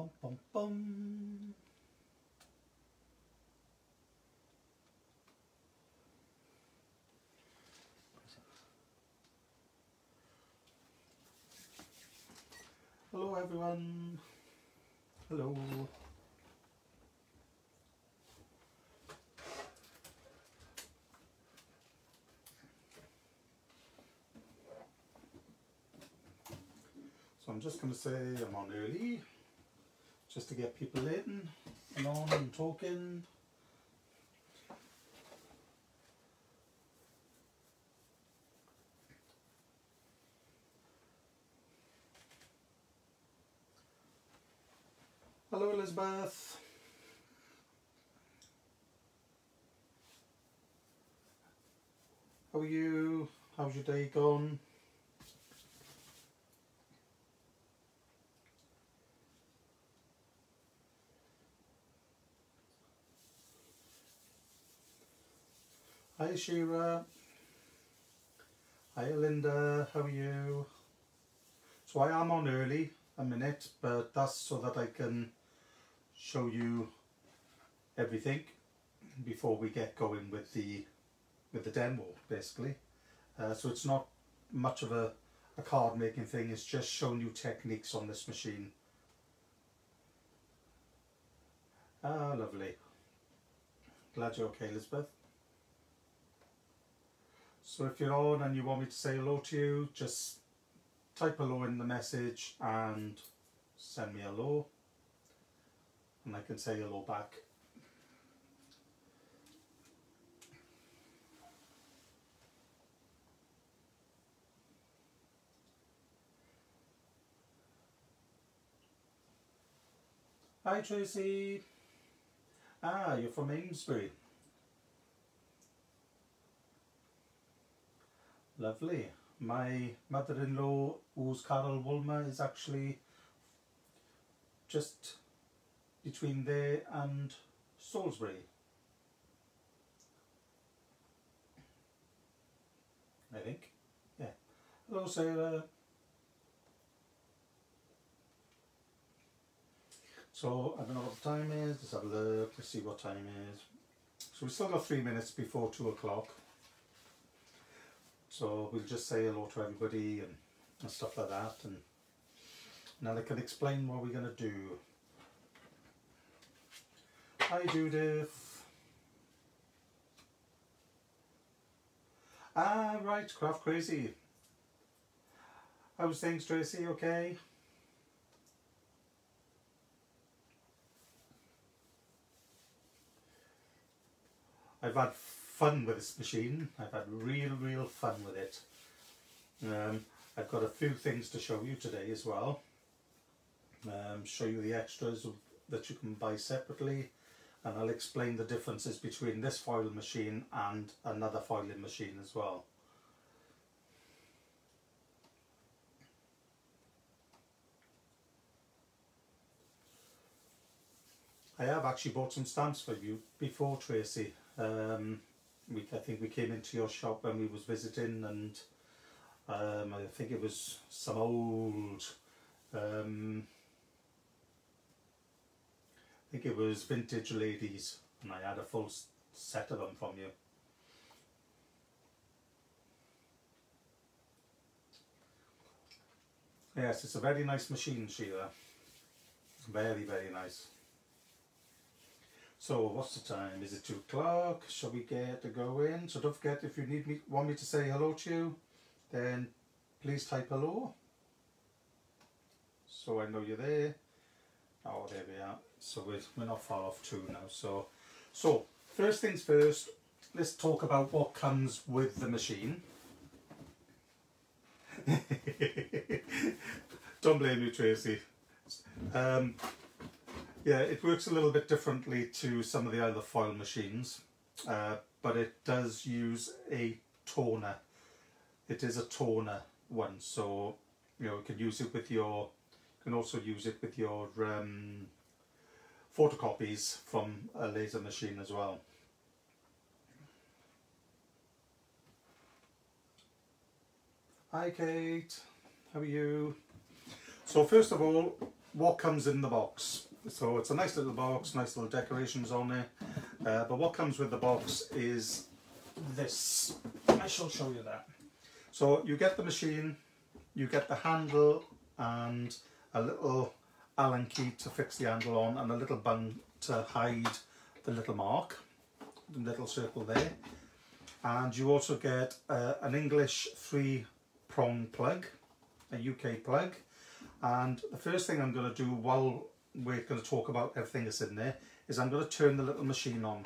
bum, bum, bum. Hello everyone. Hello. So I'm just going to say I'm on early, just to get people in and on and talking. Hello Elizabeth. How are you? How's your day gone? Hi Shira. Hi Linda, how are you? So I am on early a minute, but that's so that I can show you everything before we get going with the with the demo basically. Uh, so it's not much of a, a card making thing, it's just showing you techniques on this machine. Ah, lovely. Glad you're okay, Elizabeth. So if you're on and you want me to say hello to you, just type hello in the message and send me hello and I can say hello back. Hi Tracy. Ah, you're from Amesbury. Lovely. My mother-in-law, who's Carol Woolmer, is actually just between there and Salisbury. I think. Yeah. Hello Sarah. So I don't know what the time is, let's have a look, let's see what time is. So we've still got three minutes before two o'clock. So we'll just say hello to everybody and, and stuff like that and now I can explain what we're going to do. Hi Judith. Ah right, Craft Crazy. How's things Tracy, okay? I've had fun with this machine. I've had real, real fun with it. Um, I've got a few things to show you today as well. Um, show you the extras that you can buy separately and I'll explain the differences between this foil machine and another foiling machine as well. I have actually bought some stamps for you before Tracy. Um, we, I think we came into your shop when we was visiting and um, I think it was some old um, I think it was vintage ladies and I had a full set of them from you. Yes, it's a very nice machine, Sheila. Very, very nice. So what's the time? Is it two o'clock? Shall we get to go in? So don't forget if you need me want me to say hello to you, then please type hello. So I know you're there. Oh there we are. So we're, we're not far off two now. So so first things first, let's talk about what comes with the machine. Don't blame you Tracy. Um, yeah, it works a little bit differently to some of the other foil machines, uh, but it does use a toner. It is a toner one, so you know you can use it with your. You can also use it with your um, photocopies from a laser machine as well. Hi Kate, how are you? So first of all, what comes in the box. So it's a nice little box, nice little decorations on it. Uh, but what comes with the box is this. I shall show you that. So you get the machine, you get the handle and a little Allen key to fix the handle on and a little bung to hide the little mark, the little circle there. And you also get uh, an English three prong plug, a UK plug. And the first thing I'm going to do while we're going to talk about everything that's in there is I'm going to turn the little machine on.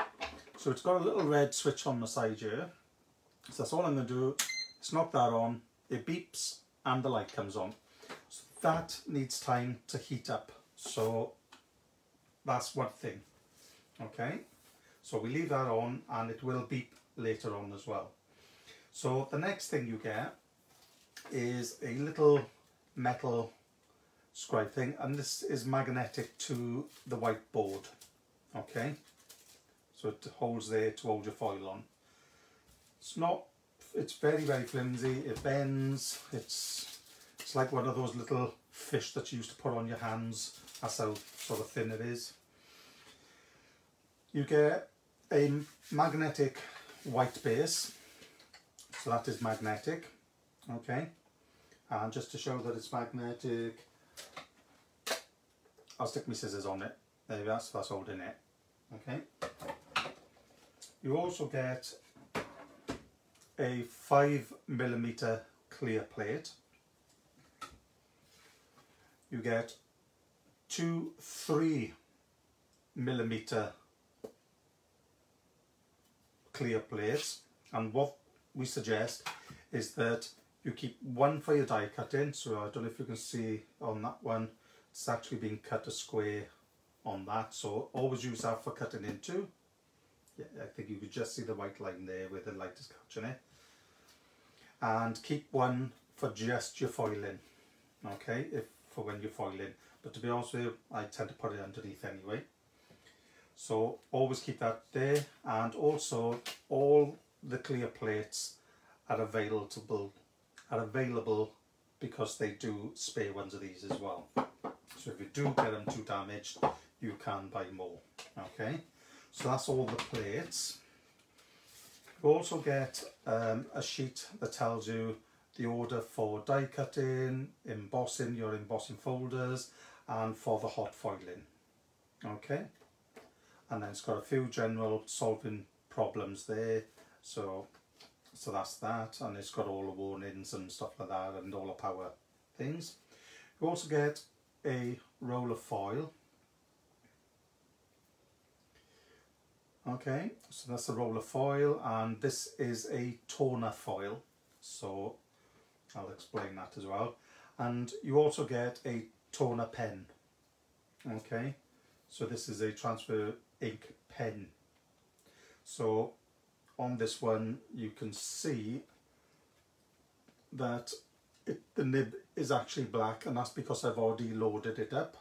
So it's got a little red switch on the side here. So that's all I'm going to do It's knock that on, it beeps and the light comes on. So that needs time to heat up. So that's one thing. Okay, so we leave that on and it will beep later on as well. So the next thing you get is a little metal scribe thing and this is magnetic to the whiteboard. Okay, so it holds there to hold your foil on. It's not, it's very very flimsy, it bends, it's, it's like one of those little fish that you used to put on your hands, that's how sort of thin it is. You get a magnetic white base, so that is magnetic, okay. And just to show that it's magnetic, I'll stick my scissors on it. There so that's holding it, okay. You also get a five millimeter clear plate. You get two three millimeter clear plates and what we suggest is that you keep one for your die cutting so I don't know if you can see on that one it's actually been cut a square on that. So always use that for cutting into yeah, I think you could just see the white line there where the light is catching it. And keep one for just your foiling okay if for when you're foiling. But to be honest with you I tend to put it underneath anyway. So always keep that there. And also all the clear plates are available are available because they do spare ones of these as well so if you do get them too damaged you can buy more okay so that's all the plates. You also get um, a sheet that tells you the order for die cutting, embossing, your embossing folders and for the hot foiling. Okay, and then it's got a few general solving problems there. So, so that's that and it's got all the warnings and stuff like that and all the power things. You also get a roll of foil Okay, so that's a roll of foil and this is a toner foil. So I'll explain that as well. And you also get a toner pen. Okay, so this is a transfer ink pen. So on this one you can see that it, the nib is actually black and that's because I've already loaded it up.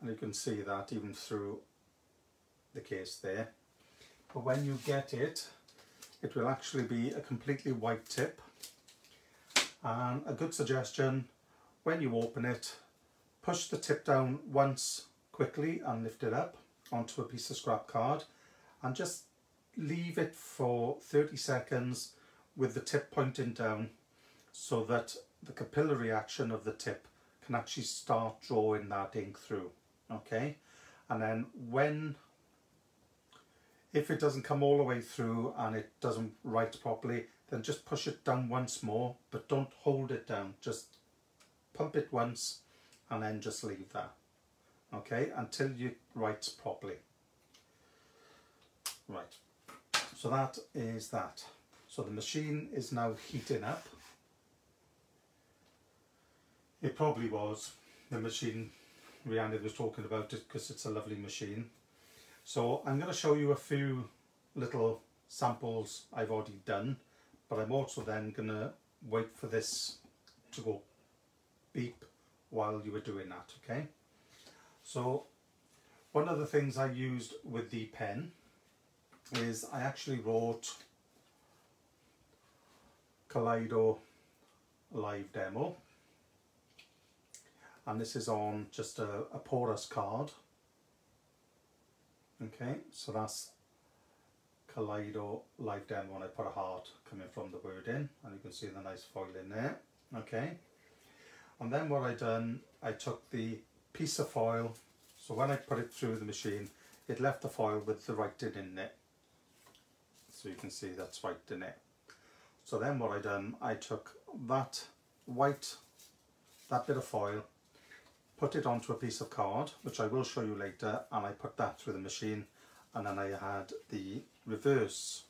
And you can see that even through the case there. But when you get it, it will actually be a completely white tip. And a good suggestion, when you open it, push the tip down once quickly and lift it up onto a piece of scrap card and just leave it for 30 seconds with the tip pointing down so that the capillary action of the tip can actually start drawing that ink through okay and then when if it doesn't come all the way through and it doesn't write properly, then just push it down once more, but don't hold it down. Just pump it once and then just leave that. Okay, until you write properly. Right, so that is that. So the machine is now heating up. It probably was the machine Rhiannon was talking about it because it's a lovely machine. So I'm going to show you a few little samples I've already done, but I'm also then going to wait for this to go beep while you were doing that, okay? So one of the things I used with the pen is I actually wrote Kaleido live demo. And this is on just a, a porous card. Okay so that's Kaleido Live demo when I put a heart coming from the word in and you can see the nice foil in there. Okay. And then what I done I took the piece of foil. So when I put it through the machine it left the foil with the writing in it so you can see that's white in it so then what I done I took that white that bit of foil put it onto a piece of card which I will show you later and I put that through the machine and then I had the reverse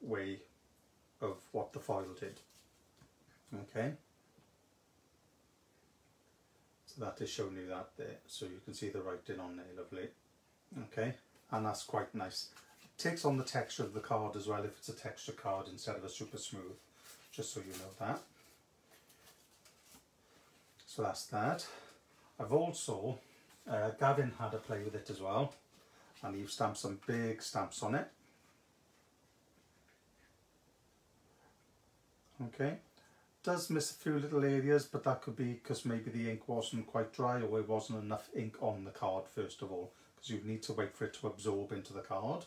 way of what the foil did. Okay? So that is showing you that there. So you can see the writing on there lovely. Okay? And that's quite nice takes on the texture of the card as well if it's a texture card instead of a super smooth just so you know that. So that's that. I've also uh, Gavin had a play with it as well and he stamped some big stamps on it. Okay. Does miss a few little areas but that could be because maybe the ink wasn't quite dry or it wasn't enough ink on the card first of all because you need to wait for it to absorb into the card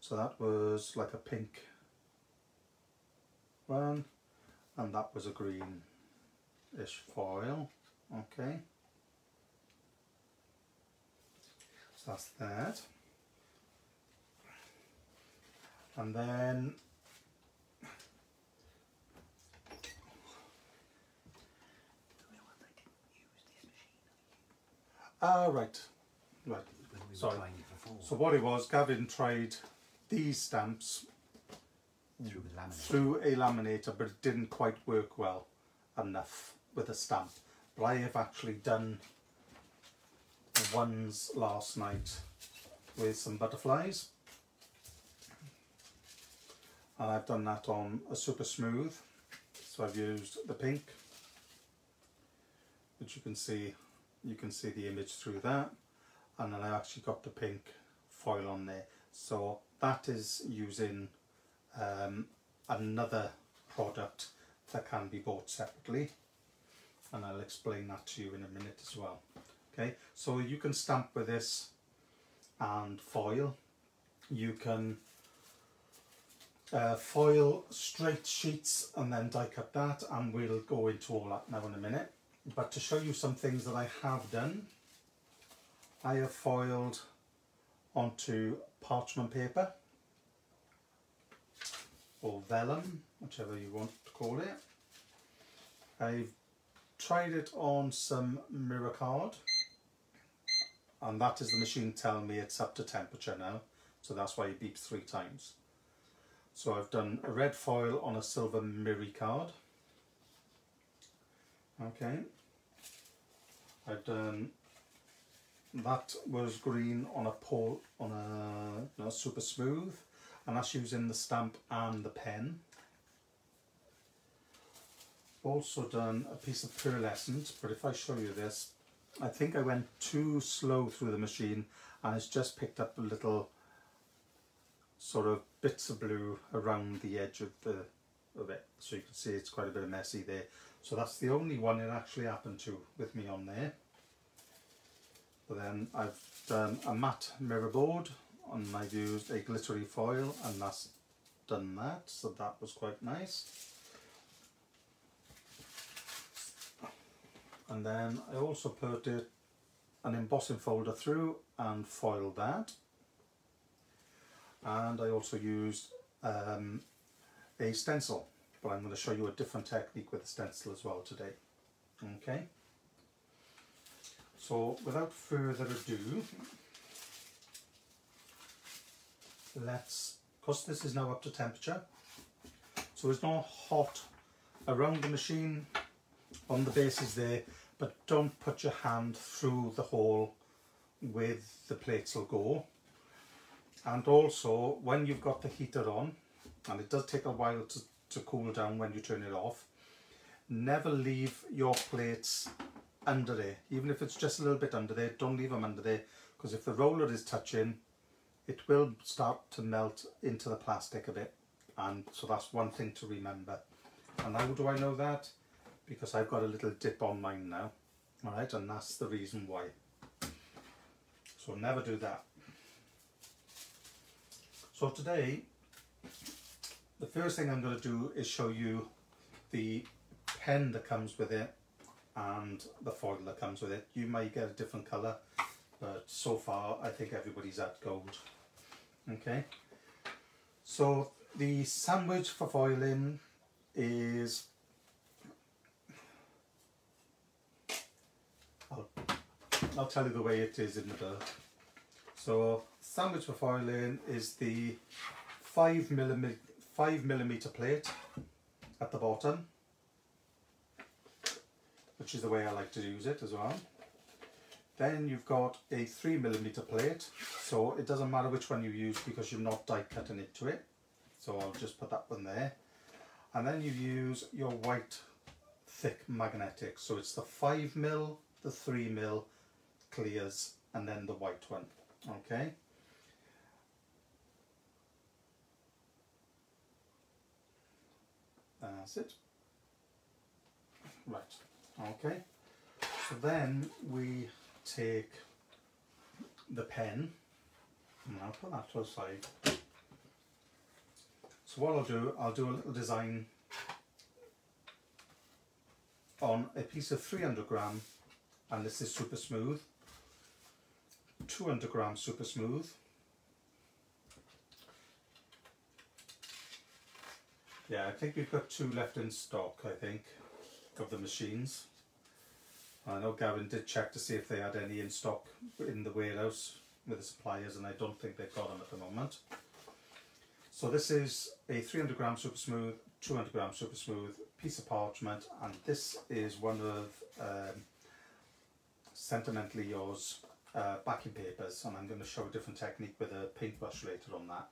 so that was like a pink one and that was a green-ish foil. Okay. So that's that. And then Ah, right, right. we Sorry. were trying it before. So what it was, Gavin tried these stamps through the laminate. through a laminator, but it didn't quite work well enough with a stamp. But I have actually done ones last night with some butterflies. And I've done that on a super smooth. So I've used the pink, which you can see, you can see the image through that. And then I actually got the pink foil on there. So that is using um, another product that can be bought separately and I'll explain that to you in a minute as well. Okay so you can stamp with this and foil. You can uh, foil straight sheets and then die cut that and we'll go into all that now in a minute. But to show you some things that I have done I have foiled onto parchment paper or vellum, whichever you want to call it. I've tried it on some mirror card and that is the machine telling me it's up to temperature now so that's why it beeps three times. So I've done a red foil on a silver mirror card. Okay. I've done that was green on a pole on a no, super smooth and that's using the stamp and the pen. Also done a piece of pearlescent, but if I show you this, I think I went too slow through the machine and it's just picked up a little sort of bits of blue around the edge of the of it. So you can see it's quite a bit messy there. So that's the only one it actually happened to with me on there. Then I've done a matte mirror board and I've used a glittery foil and that's done that so that was quite nice. And then I also put it an embossing folder through and foiled that. And I also used um, a stencil but I'm going to show you a different technique with a stencil as well today. Okay so without further ado let's, because this is now up to temperature, so it's not hot around the machine on the bases there, but don't put your hand through the hole with the plates will go. And also, when you've got the heater on, and it does take a while to, to cool down when you turn it off, never leave your plates under there, even if it's just a little bit under there, don't leave them under there, because if the roller is touching, it will start to melt into the plastic a bit. And so that's one thing to remember. And how do I know that? Because I've got a little dip on mine now. Alright, and that's the reason why. So never do that. So today, the first thing I'm going to do is show you the pen that comes with it and the foil that comes with it. You might get a different colour, but so far I think everybody's at gold. Okay, so the sandwich for foiling is I'll, I'll tell you the way it is in the book. So sandwich for foiling is the five millimeter five millimeter plate at the bottom, which is the way I like to use it as well. Then you've got a three millimeter plate, so it doesn't matter which one you use because you're not die cutting into it. So I'll just put that one there. And then you use your white thick magnetic. So it's the five mil, the three mil clears, and then the white one. Okay. That's it. Right, okay. So then we take the pen, and I'll put that to the side. So what I'll do, I'll do a little design on a piece of 300 gram, and this is super smooth, 200 gram super smooth, Yeah, I think we've got two left in stock, I think, of the machines. I know Gavin did check to see if they had any in stock in the warehouse with the suppliers and I don't think they've got them at the moment. So this is a 300 gram super smooth, 200 gram super smooth piece of parchment and this is one of um, Sentimentally Yours uh, backing papers and I'm going to show a different technique with a paintbrush later on that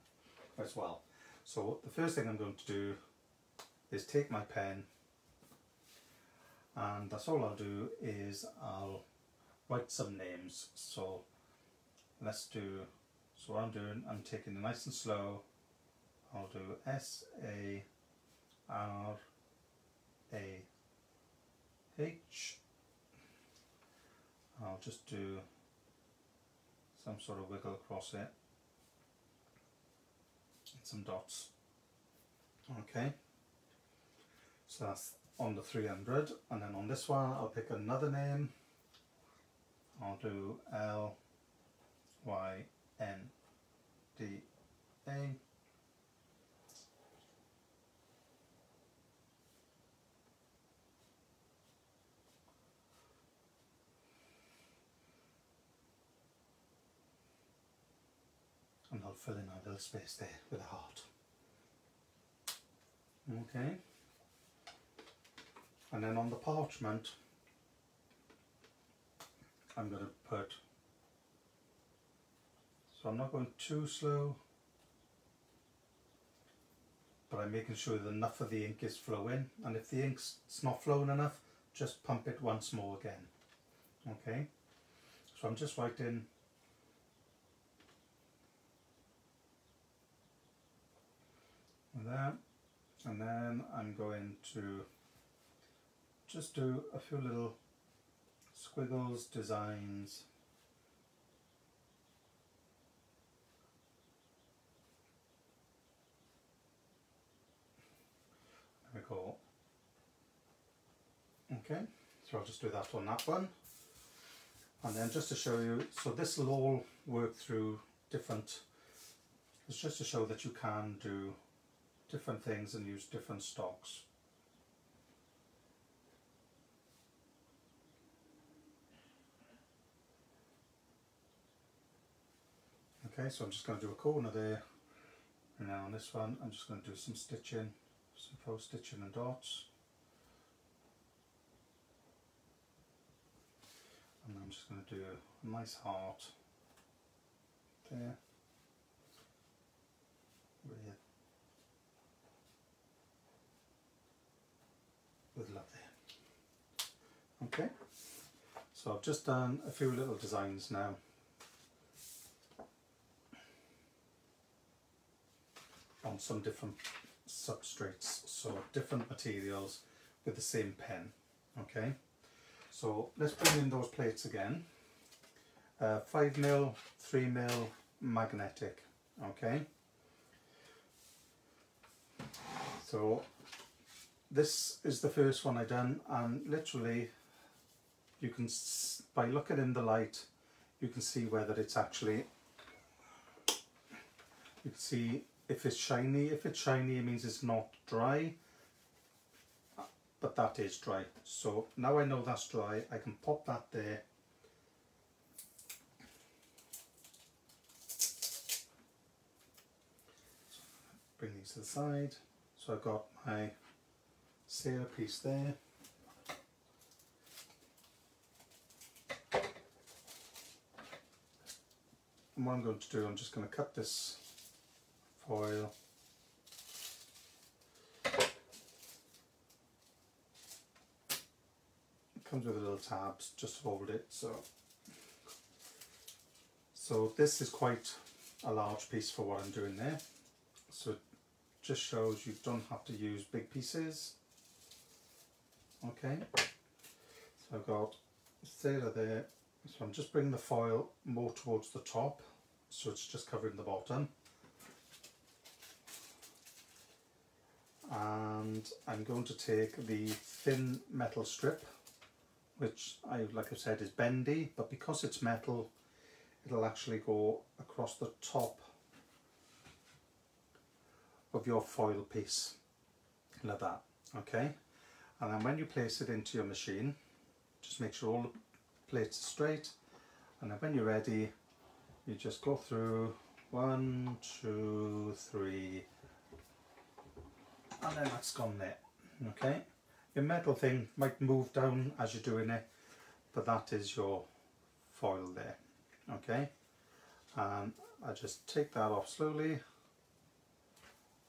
as well. So the first thing I'm going to do is take my pen and that's all I'll do is I'll write some names. So let's do so what I'm doing I'm taking it nice and slow. I'll do S A R A H. I'll just do some sort of wiggle across it and some dots. Okay. So that's on the 300 and then on this one I'll pick another name. I'll do L Y N D A. And I'll fill in a little space there with a heart. Okay and then on the parchment I'm going to put so I'm not going too slow but I'm making sure that enough of the ink is flowing. And if the ink's not flowing enough just pump it once more again okay? So I'm just writing there and then I'm going to just do a few little squiggles, designs. There we go. Okay, so I'll just do that on that one. And then just to show you, so this will all work through different, it's just to show that you can do different things and use different stocks. Okay, so I'm just going to do a corner there and now on this one I'm just going to do some stitching, some faux stitching and dots. And I'm just going to do a nice heart there with, uh, with love there. Okay, so I've just done a few little designs now. On some different substrates, so different materials with the same pen. Okay, So let's bring in those plates again. Uh, 5 mil, 3 mil magnetic. Okay. So this is the first one I done and literally you can by looking in the light you can see whether it's actually you can see if it's shiny if it's shiny it means it's not dry. But that is dry. So now I know that's dry I can pop that there. Bring these to the side. So I've got my Sarah piece there. And what I'm going to do I'm just going to cut this foil comes with a little tabs just hold it so. So this is quite a large piece for what I'm doing there. So it just shows you don't have to use big pieces. Okay. So I've got Sarah there. So I'm just bringing the foil more towards the top so it's just covering the bottom and I'm going to take the thin metal strip which I like I said is bendy but because it's metal it'll actually go across the top of your foil piece. Like that okay? And then when you place it into your machine just make sure all the plates are straight. And then when you're ready you just go through one two three and then that's gone there okay? Your metal thing might move down as you're doing it but that is your foil there okay? And I just take that off slowly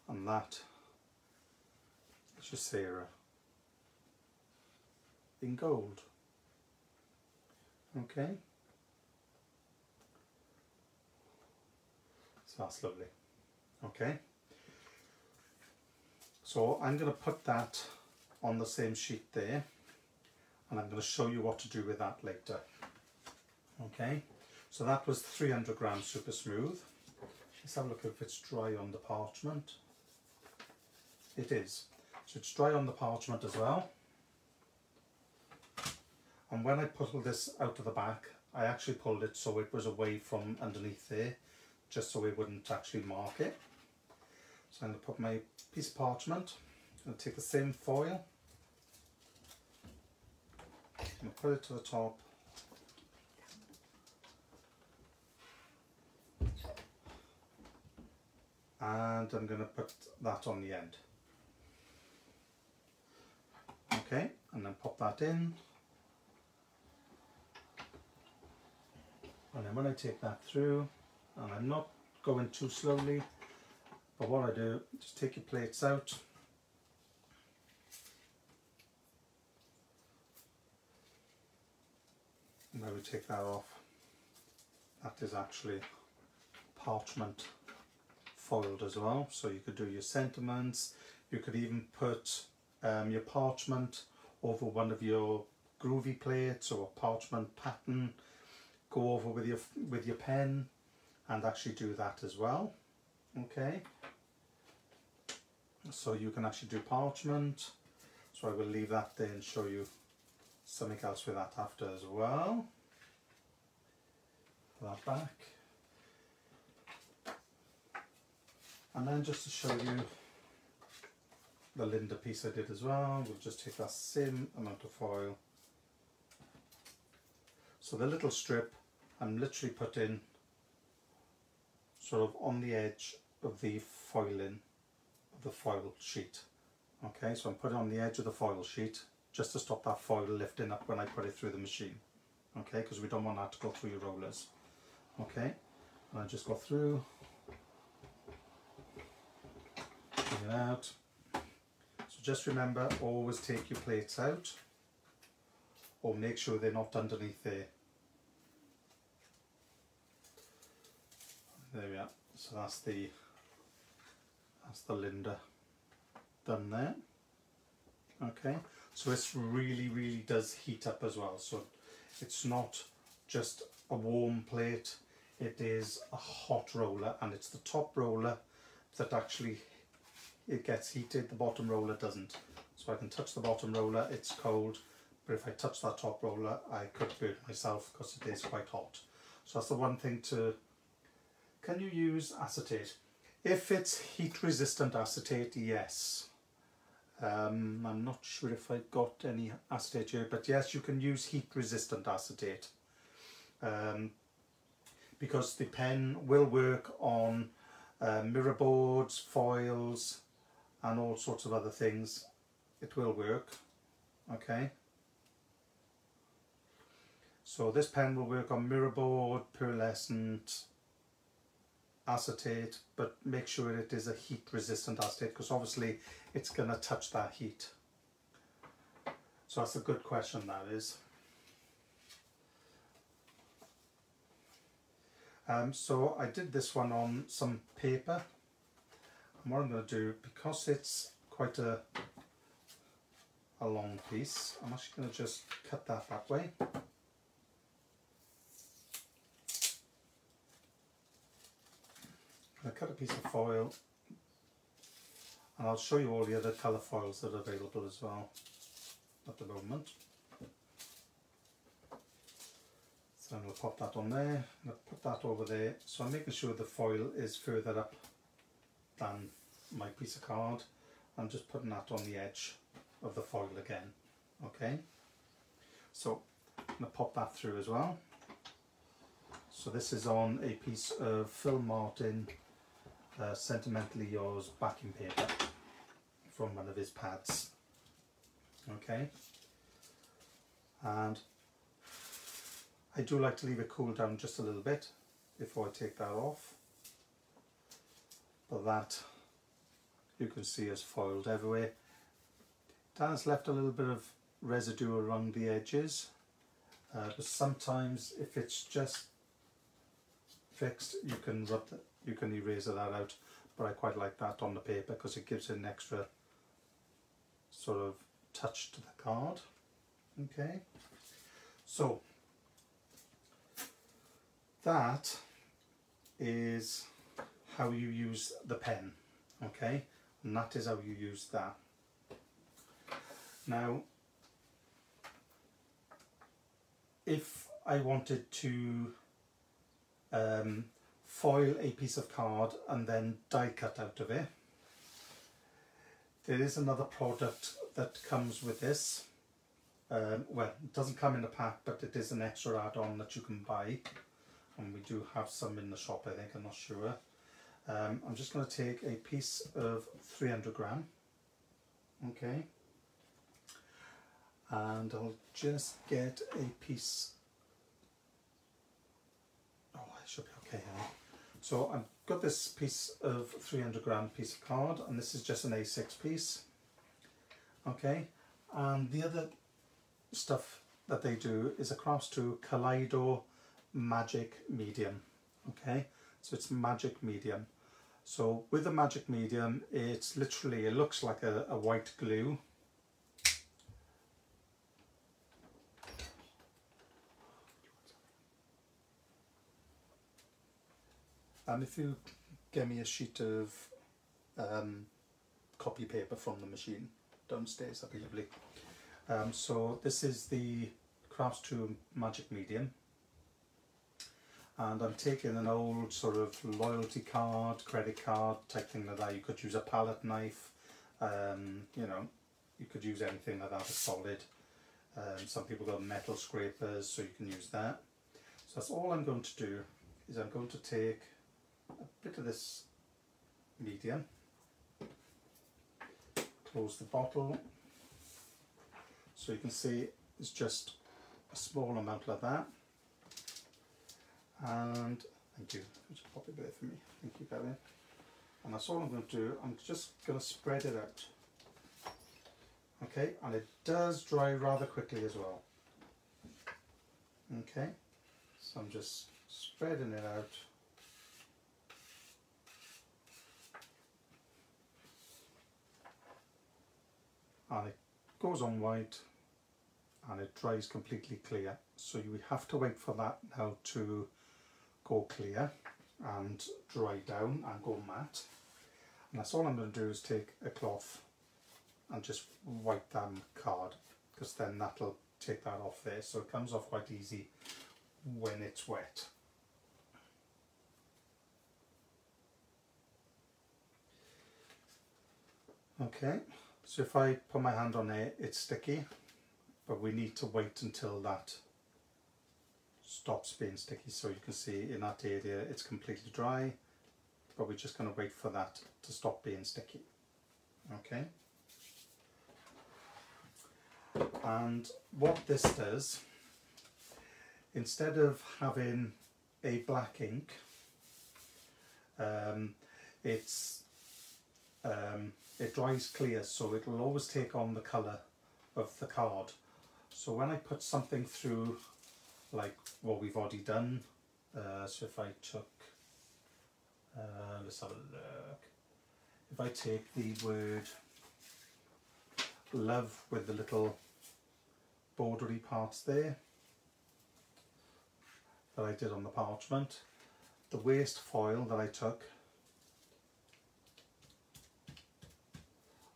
and that is your Sarah in gold okay? So that's lovely okay so I'm going to put that on the same sheet there and I'm going to show you what to do with that later. Okay? So that was 300 grams super smooth. Let's have a look if it's dry on the parchment. It is. So it's dry on the parchment as well. And when I pulled this out of the back I actually pulled it so it was away from underneath there just so it wouldn't actually mark it so I'm going to put my piece of parchment I'm going to take the same foil and put it to the top. And I'm going to put that on the end. Okay and then pop that in. And then when I take that through and I'm not going too slowly but what I do just take your plates out. I would take that off. That is actually parchment foiled as well. So you could do your sentiments. You could even put um, your parchment over one of your groovy plates or a parchment pattern. Go over with your with your pen and actually do that as well. Okay so you can actually do parchment. So I will leave that there and show you something else with that after as well. That back. And then just to show you the Linda piece I did as well we'll just take that same amount of foil. So the little strip I'm literally putting sort of on the edge of the foiling the foil sheet. Okay so I'm putting on the edge of the foil sheet just to stop that foil lifting up when I put it through the machine. Okay because we don't want that to go through your rollers. Okay and I just go through bring it out. So just remember always take your plates out or make sure they're not underneath there. There we are. So that's the that's the Linda done there okay So this really, really does heat up as well. So it's not just a warm plate, it is a hot roller and it's the top roller that actually it gets heated, the bottom roller doesn't. So I can touch the bottom roller, it's cold, but if I touch that top roller, I could burn myself because it is quite hot. So that's the one thing to, can you use acetate? If it's heat resistant acetate, yes. Um, I'm not sure if I've got any acetate here, but yes, you can use heat resistant acetate. Um, because the pen will work on uh, mirror boards, foils and all sorts of other things. It will work, okay. So this pen will work on mirror board, pearlescent, acetate, but make sure it is a heat resistant acetate because obviously it's going to touch that heat. So that's a good question that is. Um, so I did this one on some paper and what I'm going to do, because it's quite a, a long piece, I'm actually going to just cut that that way. I cut a piece of foil and I'll show you all the other colour foils that are available as well at the moment. So I'm going to pop that on there, I'm to put that over there. So I'm making sure the foil is further up than my piece of card. I'm just putting that on the edge of the foil again. Okay, so I'm going to pop that through as well. So this is on a piece of Phil Martin uh, Sentimentally Yours backing paper from one of his pads. Okay, and I do like to leave it cool down just a little bit before I take that off. But that you can see is foiled everywhere. Has left a little bit of residue around the edges. Uh, but sometimes if it's just fixed you can rub the, you can erase that out but I quite like that on the paper because it gives it an extra sort of touch to the card. Okay. So that is how you use the pen. Okay? And that is how you use that. Now if I wanted to um, foil a piece of card and then die cut out of it. There is another product that comes with this. Um, well it doesn't come in a pack but it is an extra add-on that you can buy. And we do have some in the shop I think I'm not sure. Um, I'm just going to take a piece of 300 gram. Okay. And I'll just get a piece. Oh I should be okay so I've got this piece of 300 gram piece of card and this is just an A6 piece okay? And the other stuff that they do is Crafts Too Kaleido magic medium okay? So it's magic medium. So with the magic medium it's literally it looks like a, a white glue and if you get me a sheet of um, copy paper from the machine downstairs that'd be lovely um, so this is the Crafts Too magic medium and I'm taking an old sort of loyalty card, credit card type thing like that. You could use a palette knife, um, you know, you could use anything like that, a solid. Um, some people got metal scrapers, so you can use that. So that's all I'm going to do, is I'm going to take a bit of this medium, close the bottle, so you can see it's just a small amount like that and thank you, just pop it there for me, thank you Kevin. And that's all I'm going to do, I'm just going to spread it out. Okay, and it does dry rather quickly as well. Okay, so I'm just spreading it out. And it goes on white and it dries completely clear. So you have to wait for that now to go clear and dry down and go matte. And that's all I'm going to do is take a cloth and just wipe that card because then that'll take that off there. So it comes off quite easy when it's wet. Okay, so if I put my hand on it, it's sticky, but we need to wait until that stops being sticky. So you can see in that area it's completely dry, but we're just going to wait for that to stop being sticky. Okay. And what this does, instead of having a black ink, um, it's um, it dries clear so it will always take on the colour of the card. So when I put something through like what we've already done, uh, so if I took, uh, let's have a look, if I take the word love with the little bordery parts there that I did on the parchment, the waste foil that I took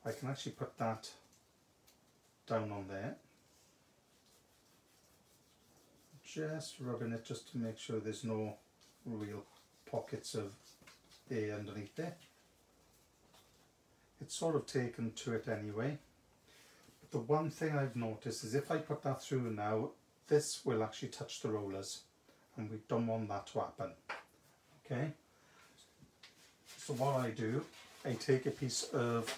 I can actually put that down on there. Just rubbing it just to make sure there's no real pockets of air underneath there. It's sort of taken to it anyway. But the one thing I've noticed is if I put that through now this will actually touch the rollers and we don't want that to happen. Okay? So what I do I take a piece of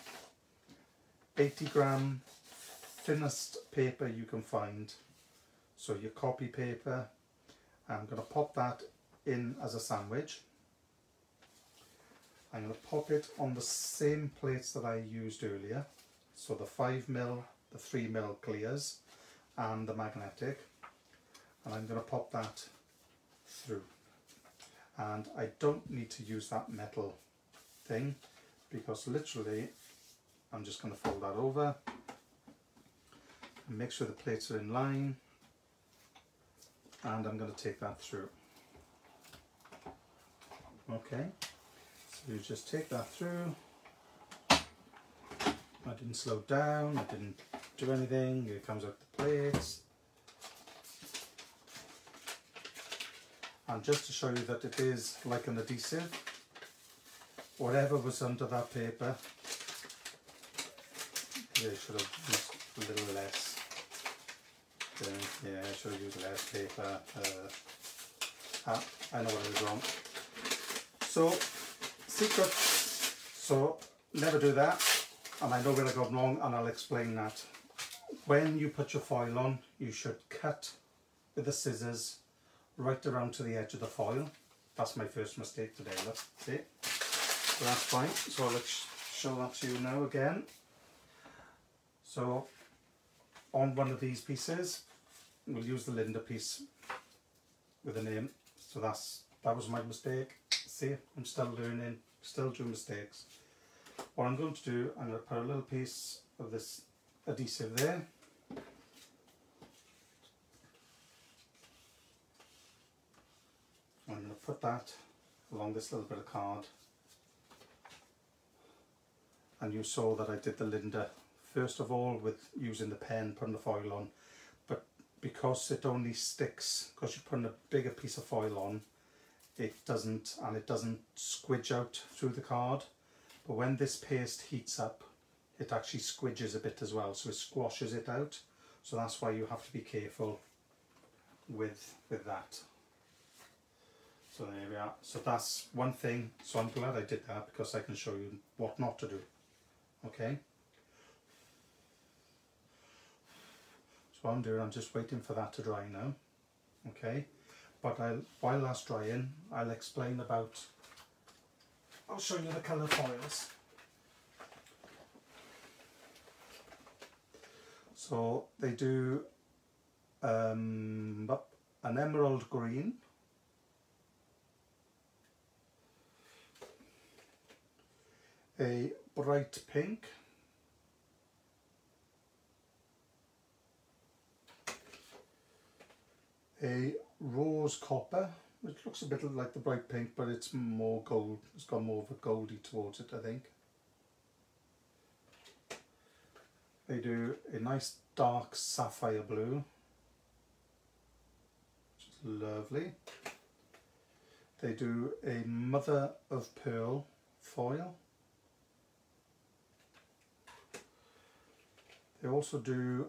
80 gram thinnest paper you can find. So your copy paper I'm going to pop that in as a sandwich. I'm going to pop it on the same plates that I used earlier. So the 5 mil the 3 mil clears and the magnetic. And I'm going to pop that through. And I don't need to use that metal thing because literally I'm just going to fold that over and make sure the plates are in line and I'm going to take that through. Okay, so you just take that through. I didn't slow down, I didn't do anything, it comes out the plates. And just to show you that it is like an adhesive, whatever was under that paper yeah, should have used a little less. yeah, I should have used less paper. Uh, ah, I know what I was wrong. So, secret. So, never do that. And I know where I got wrong and I'll explain that. When you put your foil on, you should cut with the scissors right around to the edge of the foil. That's my first mistake today, look, see? So that's fine. So let's show that to you now again. So on one of these pieces, we'll use the Linda piece with a name. So that's that was my mistake. See, I'm still learning, still doing mistakes. What I'm going to do, I'm going to put a little piece of this adhesive there. I'm going to put that along this little bit of card. And you saw that I did the Linda first of all with using the pen, putting the foil on, but because it only sticks, because you're putting a bigger piece of foil on, it doesn't, and it doesn't squidge out through the card. But when this paste heats up, it actually squidges a bit as well, so it squashes it out. So that's why you have to be careful with, with that. So there we are. So that's one thing. So I'm glad I did that because I can show you what not to do. Okay. What I'm doing, I'm just waiting for that to dry now. Okay, but I'll, while that's drying, I'll explain about, I'll show you the colour foils. So they do um, an emerald green, a bright pink, a rose copper, which looks a bit like the bright pink, but it's more gold. It's got more of a goldy towards it, I think. They do a nice dark sapphire blue, which is lovely. They do a mother of pearl foil. They also do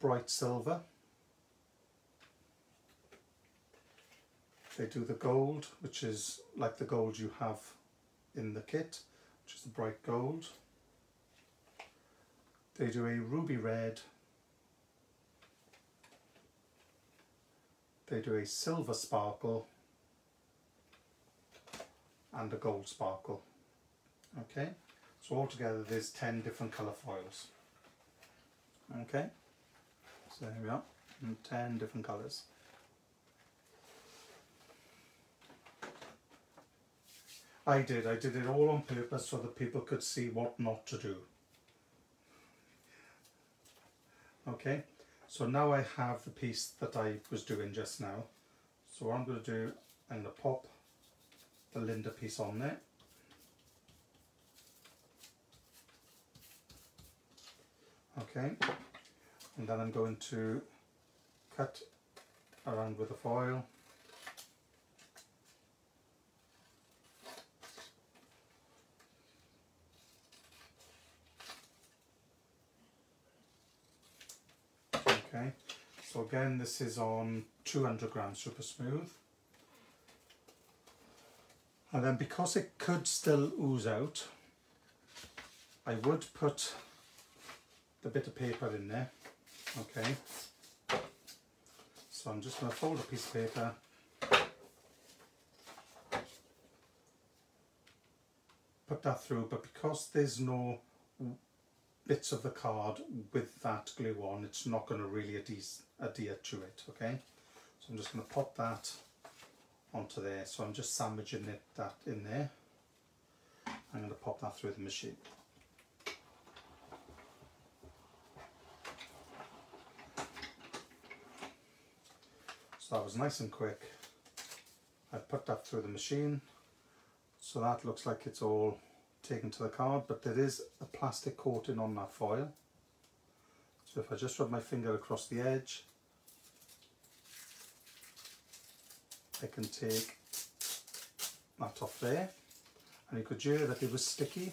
bright silver. They do the gold, which is like the gold you have in the kit, which is the bright gold. They do a ruby red. They do a silver sparkle and a gold sparkle. Okay, so altogether there's 10 different colour foils. Okay, so here we are, 10 different colours. I did, I did it all on purpose so that people could see what not to do. Okay, so now I have the piece that I was doing just now. So what I'm going to do, I'm going to pop the Linda piece on there. Okay, and then I'm going to cut around with the foil. Okay, so again this is on 200 gram super smooth. And then because it could still ooze out, I would put the bit of paper in there. Okay. So I'm just going to fold a piece of paper. Put that through, but because there's no bits of the card with that glue on, it's not going to really adhere to it, okay? So I'm just going to pop that onto there. So I'm just sandwiching it that in there. I'm going to pop that through the machine. So that was nice and quick. I put that through the machine. So that looks like it's all taken to the card, but there is a plastic coating on that foil. So if I just rub my finger across the edge, I can take that off there and you could hear that it was sticky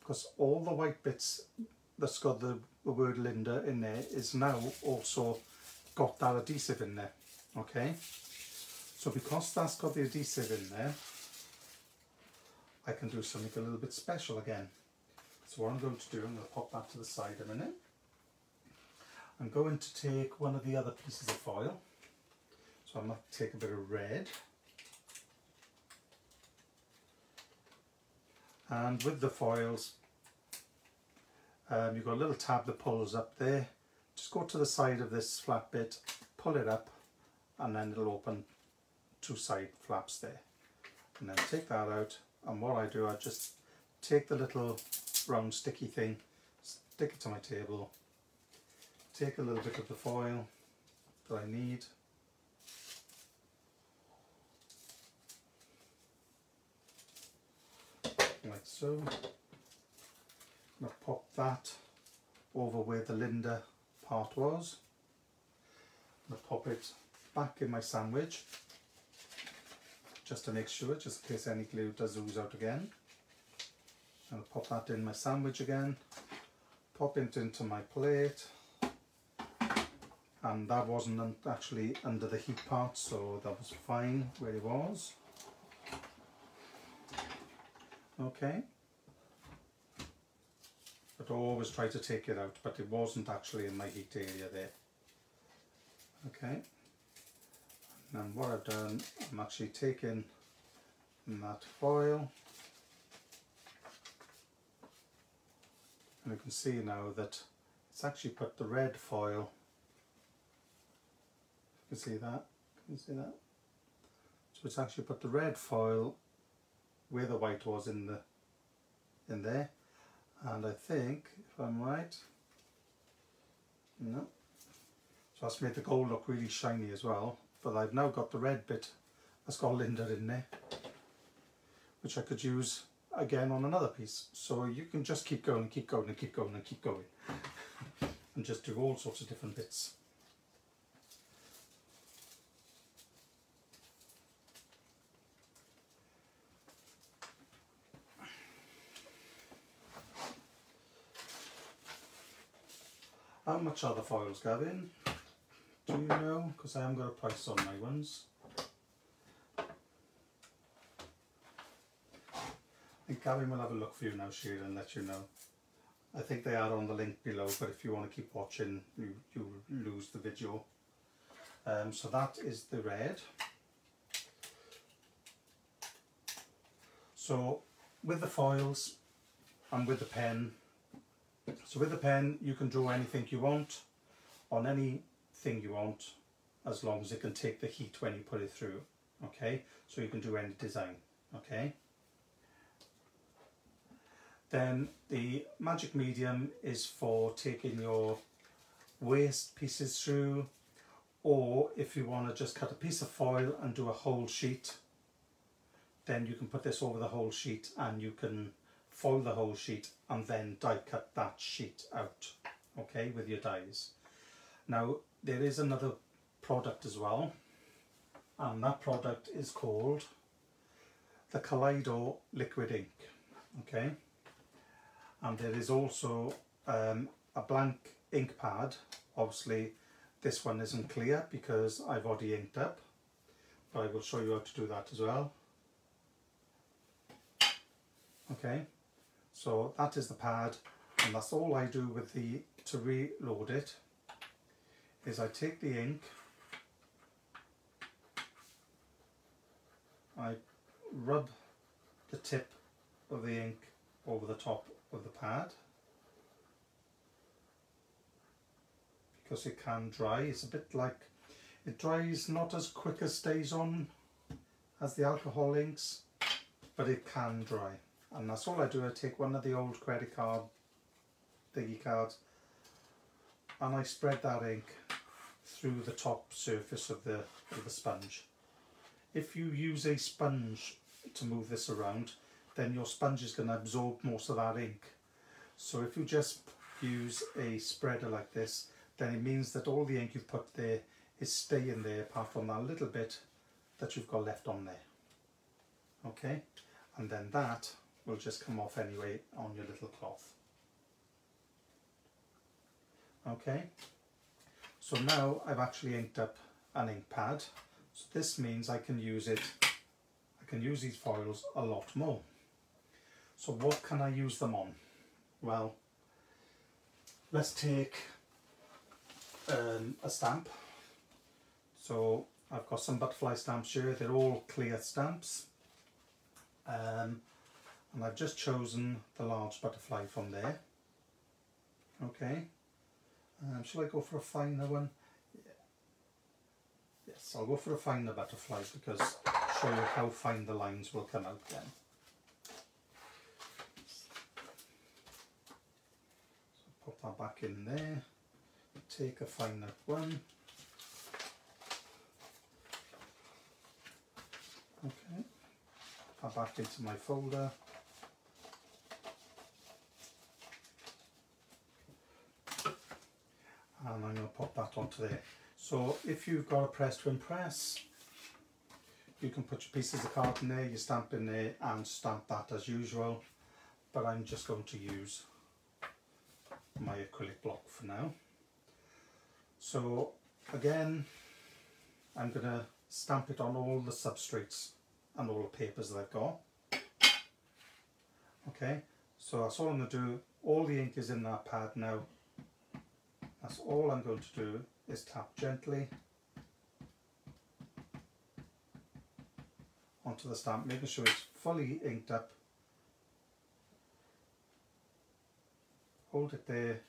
because all the white bits that's got the, the word Linda in there is now also got that adhesive in there okay so because that's got the adhesive in there I can do something a little bit special again so what I'm going to do I'm going to pop that to the side a minute I'm going to take one of the other pieces of foil so I'm going to take a bit of red. And with the foils, um, you've got a little tab that pulls up there. Just go to the side of this flat bit, pull it up, and then it'll open two side flaps there. And then take that out, and what I do, I just take the little round sticky thing, stick it to my table, take a little bit of the foil that I need, like so. I'm going to pop that over where the Linda part was. To pop it back in my sandwich just to make sure, just in case any glue does ooze out again. To pop that in my sandwich again, pop it into my plate. And that wasn't actually under the heat part so that was fine where it was. Okay. But always try to take it out but it wasn't actually in my heat area there. Okay and what I've done I'm actually taking that foil. And you can see now that it's actually put the red foil. You can see that? Can you see that? So it's actually put the red foil where the white was in the in there. And I think if I'm right no. So that's made the gold look really shiny as well. But I've now got the red bit that's got Linda in there, which I could use again on another piece. So you can just keep going and keep going and keep going and keep going. and just do all sorts of different bits. How much are the foils, Gavin? Do you know? Because I haven't got a price on my ones. I think Gavin will have a look for you now, Sheila, and let you know. I think they are on the link below, but if you want to keep watching, you, you lose the video. Um, so that is the red. So with the foils and with the pen, so with the pen you can draw anything you want on you want as long as it can take the heat when you put it through. Okay, so you can do any design. Okay. Then the magic medium is for taking your waste pieces through or if you want to just cut a piece of foil and do a whole sheet then you can put this over the whole sheet and you can foil the whole sheet and then die cut that sheet out okay with your dies now there is another product as well and that product is called the Kaleido liquid ink okay? And there is also um, a blank ink pad. Obviously this one isn't clear because I've already inked up but I will show you how to do that as well. Okay? So that is the pad and that's all I do with the to reload it is I take the ink I rub the tip of the ink over the top of the pad because it can dry. It's a bit like, it dries not as quick as StazOn as the alcohol inks, but it can dry. And that's all I do, I take one of the old credit card, thingy cards, and I spread that ink through the top surface of the, of the sponge. If you use a sponge to move this around, then your sponge is going to absorb most of that ink. So if you just use a spreader like this, then it means that all the ink you've put there is staying there apart from that little bit that you've got left on there. Okay, and then that will just come off anyway on your little cloth. Okay, so now I've actually inked up an ink pad. So this means I can use it, I can use these foils a lot more. So what can I use them on? Well, let's take um, a stamp. So I've got some butterfly stamps here, they're all clear stamps. Um, and I've just chosen the large butterfly from there. Okay, um, shall I go for a finer one? Yes, I'll go for a finer butterfly because show you how fine the lines will come out then. So put that back in there take a finer one. Okay, put back into my folder. And I'm going to pop that onto there. So if you've got a press to impress, you can put your pieces of card in there, you stamp in there and stamp that as usual. But I'm just going to use my acrylic block for now. So again, I'm going to stamp it on all the substrates and all the papers that I've got. Okay, so that's all I'm going to do. All the ink is in that pad now. That's all I'm going to do is tap gently onto the stamp, making sure it's fully inked up. Hold it there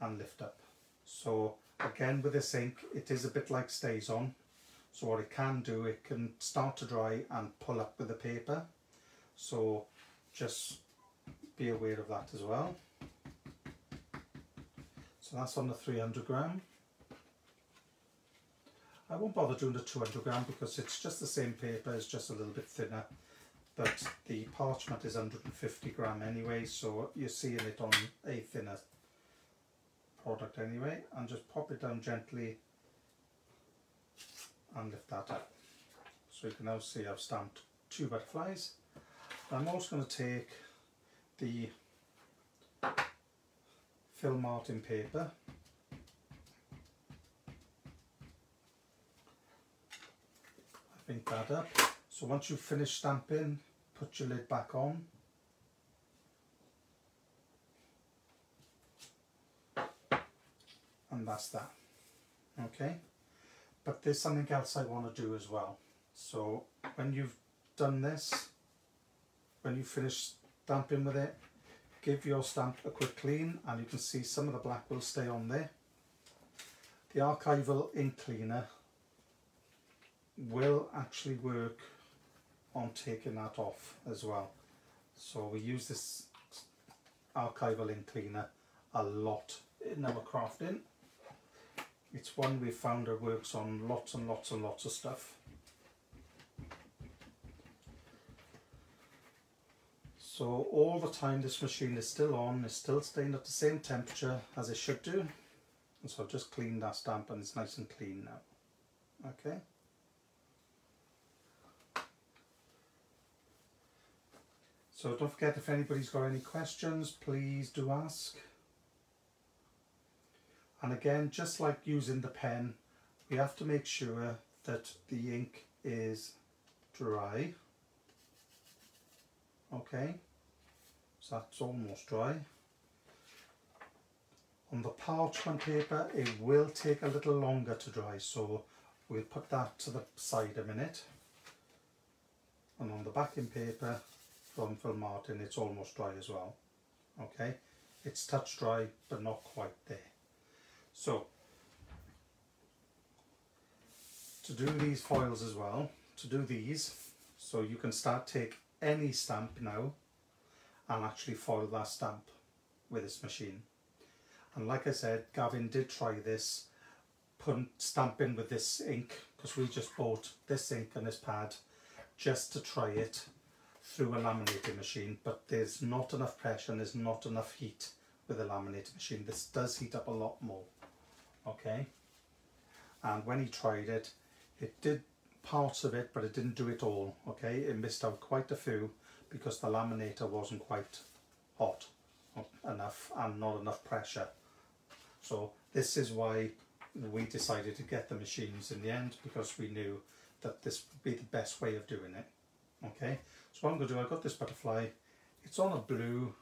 and lift up. So Again with this ink it is a bit like StazOn. so what it can do it can start to dry and pull up with the paper so just be aware of that as well. So that's on the 300 gram. I won't bother doing the 200 gram because it's just the same paper, it's just a little bit thinner. But the parchment is 150 gram anyway, so you're seeing it on a thinner product anyway. And just pop it down gently and lift that up. So you can now see I've stamped two butterflies. I'm also going to take the Phill Martin paper I think that up. So once you've finished stamping, put your lid back on. And that's that. Okay. But there's something else I want to do as well. So when you've done this, when you finish stamping with it, give your stamp a quick clean and you can see some of the black will stay on there. The archival ink cleaner will actually work on taking that off as well. So we use this archival ink cleaner a lot in our crafting. It's one we found that works on lots and lots and lots of stuff. So all the time this machine is still on, it's still staying at the same temperature as it should do. And so I've just cleaned that stamp and it's nice and clean now. Okay. So don't forget if anybody's got any questions, please do ask. And again, just like using the pen, we have to make sure that the ink is dry. Okay, so that's almost dry. On the parchment paper, it will take a little longer to dry, so we'll put that to the side a minute. And on the backing paper from Phill Martin, it's almost dry as well. Okay, it's touch dry, but not quite there. So, to do these foils as well, to do these, so you can start take any stamp now and actually foil that stamp with this machine. And like I said, Gavin did try this, stamping with this ink, because we just bought this ink and this pad just to try it through a laminating machine, but there's not enough pressure and there's not enough heat with a laminating machine. This does heat up a lot more okay and when he tried it it did parts of it but it didn't do it all okay it missed out quite a few because the laminator wasn't quite hot enough and not enough pressure. So this is why we decided to get the machines in the end because we knew that this would be the best way of doing it. Okay? So what I'm going to do I've got this butterfly. It's on a blue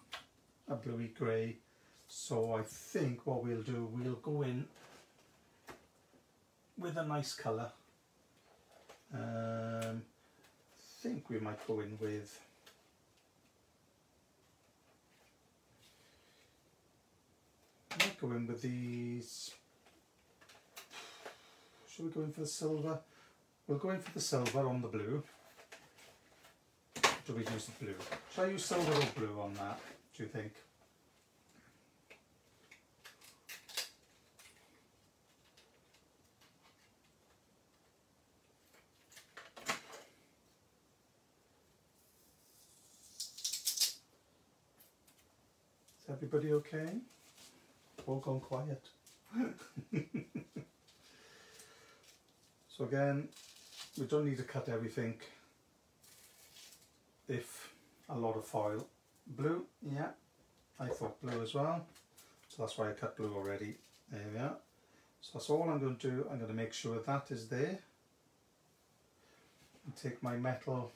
a bluey grey so I think what we'll do we'll go in with a nice colour. Um, I think we might go in with might go in with these should we go in for the silver? We'll go in for the silver on the blue. Do we use the blue? Shall I use silver or blue on that, do you think? Everybody okay? All gone quiet. so again, we don't need to cut everything if a lot of foil. Blue, yeah, I thought blue as well. So that's why I cut blue already. There we are. So that's all I'm going to do. I'm going to make sure that is there. And take my metal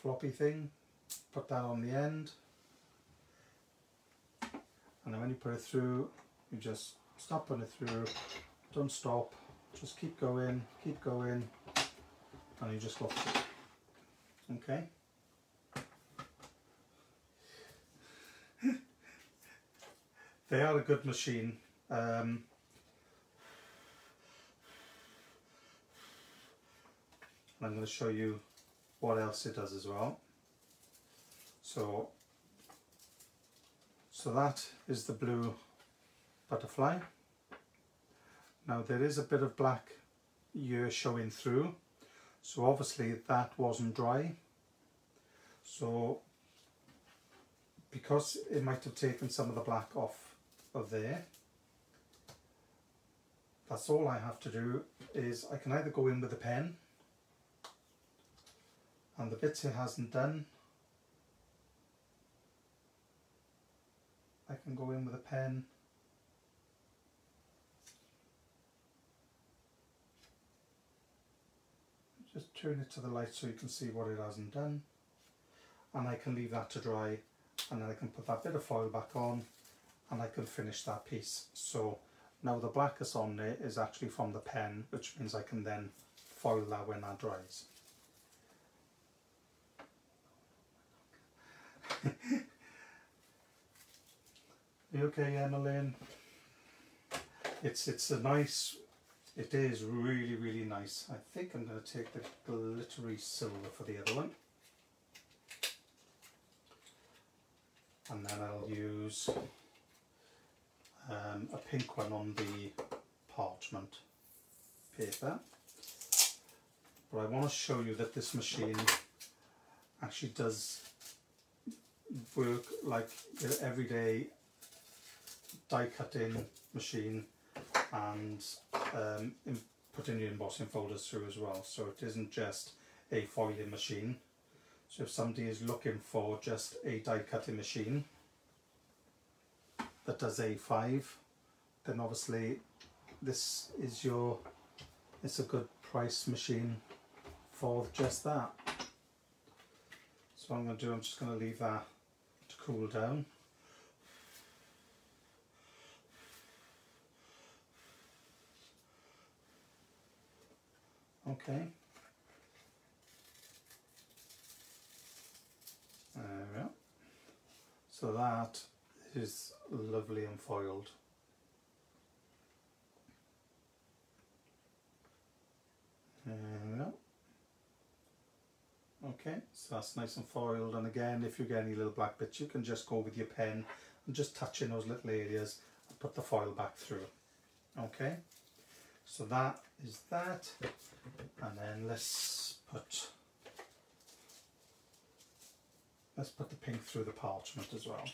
floppy thing put that on the end and then when you put it through you just stop putting it through. Don't stop. Just keep going keep going. And you just lock it okay? They are a good machine. Um, I'm going to show you what else it does as well. So, so that is the blue butterfly. Now there is a bit of black here showing through, so obviously that wasn't dry. So because it might have taken some of the black off of there, that's all I have to do is I can either go in with a pen and the bits it hasn't done I can go in with a pen. Just turn it to the light so you can see what it hasn't done. And I can leave that to dry and then I can put that bit of foil back on and I can finish that piece. So now the black blackest on there is actually from the pen, which means I can then foil that when that dries. you okay, Emmeline? It's it's a nice. It is really really nice. I think I'm going to take the glittery silver for the other one. And then I'll use um, a pink one on the parchment paper but I want to show you that this machine actually does work like your everyday die cutting machine and um, putting your embossing folders through as well. So it isn't just a foiling machine. So if somebody is looking for just a die cutting machine that does A5 then obviously this is your it's a good price machine for just that. So what I'm going to do I'm just going to leave that to cool down okay there we go so that is lovely and foiled. Okay, so that's nice and foiled and again if you get any little black bits you can just go with your pen and just touch in those little areas and put the foil back through. Okay, so that is that. And then let's put let's put the pink through the parchment as well.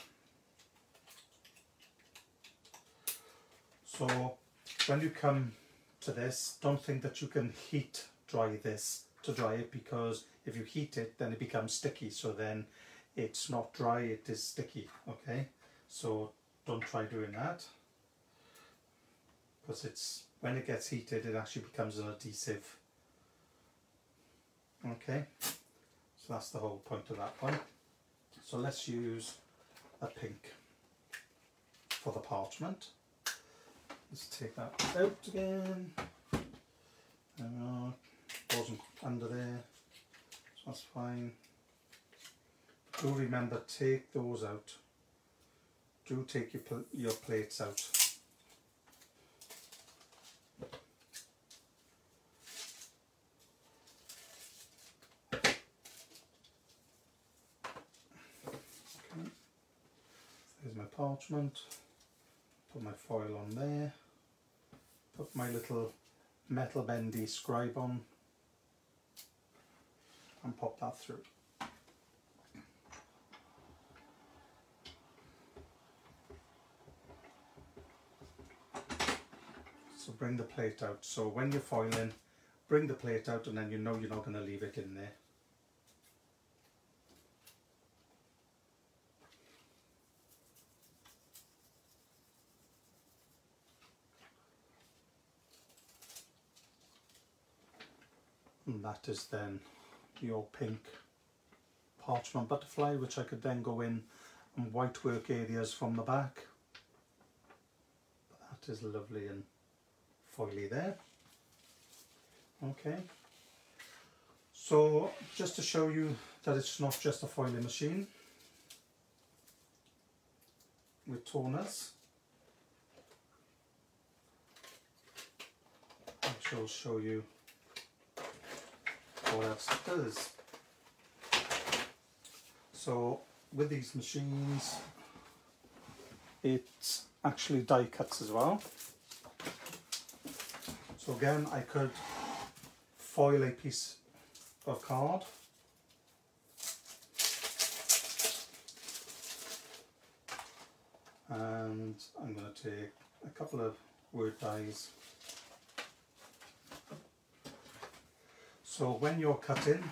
So when you come to this, don't think that you can heat dry this to dry it because if you heat it then it becomes sticky. So then it's not dry it is sticky okay? So don't try doing that because it's when it gets heated it actually becomes an adhesive okay so that's the whole point of that one so let's use a pink for the parchment Let's take that out again. There we are. Wasn't under there, so that's fine. Do remember, take those out. Do take your pl your plates out. Parchment put my foil on there, put my little metal bendy scribe on and pop that through. So bring the plate out. So when you're foiling, bring the plate out and then you know you're not going to leave it in there. Is then your pink parchment butterfly which I could then go in and white work areas from the back. That is lovely and foily there. Okay. So just to show you that it's not just a foiling machine with toners. I shall show you does. So with these machines it actually die cuts as well. So again, I could foil a piece of card. And I'm going to take a couple of word dies. So when you're cutting,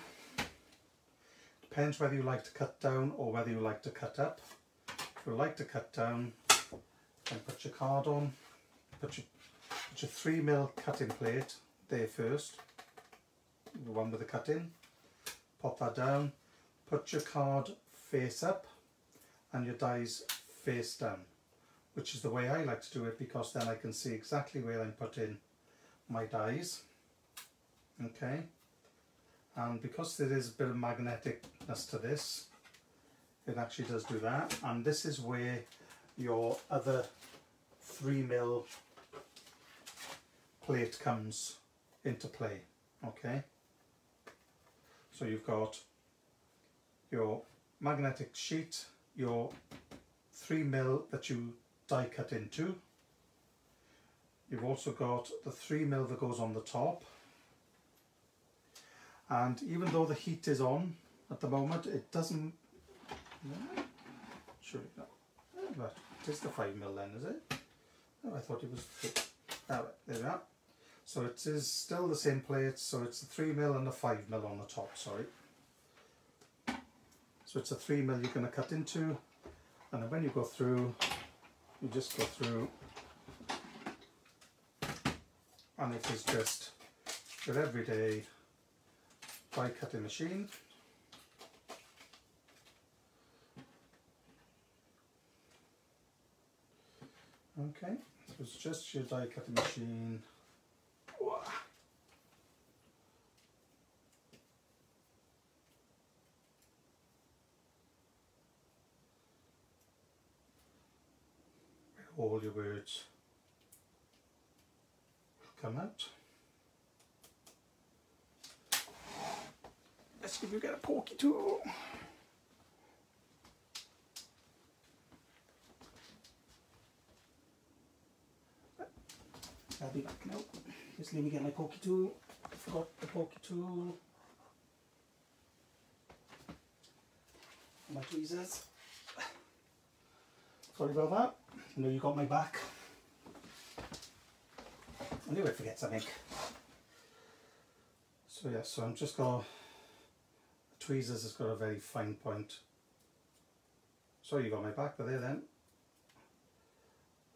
depends whether you like to cut down or whether you like to cut up. If you like to cut down, then put your card on, put your, put your 3 mil cutting plate there first, the one with the cutting, pop that down, put your card face up and your dies face down, which is the way I like to do it because then I can see exactly where I'm putting my dies. Okay, and because there is a bit of magneticness to this, it actually does do that. And this is where your other 3 mil plate comes into play. Okay, so you've got your magnetic sheet, your 3 mil that you die cut into. You've also got the 3 mil that goes on the top. And even though the heat is on at the moment, it doesn't. Surely not. Eh, but it is the 5 mil then, is it? Oh, I thought it was. Oh, there we are. So it is still the same plate, so it's a 3 mil and a 5 mil on the top, sorry. So it's a 3 mil you're going to cut into, and then when you go through, you just go through, and it is just your everyday die cutting machine. Okay, so it's just your die cutting machine. all your words come out. Let's see if you get a pokey tool. I'll be back now. Just let me get my pokey tool. I forgot the pokey tool. My tweezers. Sorry about that. I know you got my back. I knew I'd forget something. So yeah, so I'm just got tweezers has got a very fine point. So you got my back there then.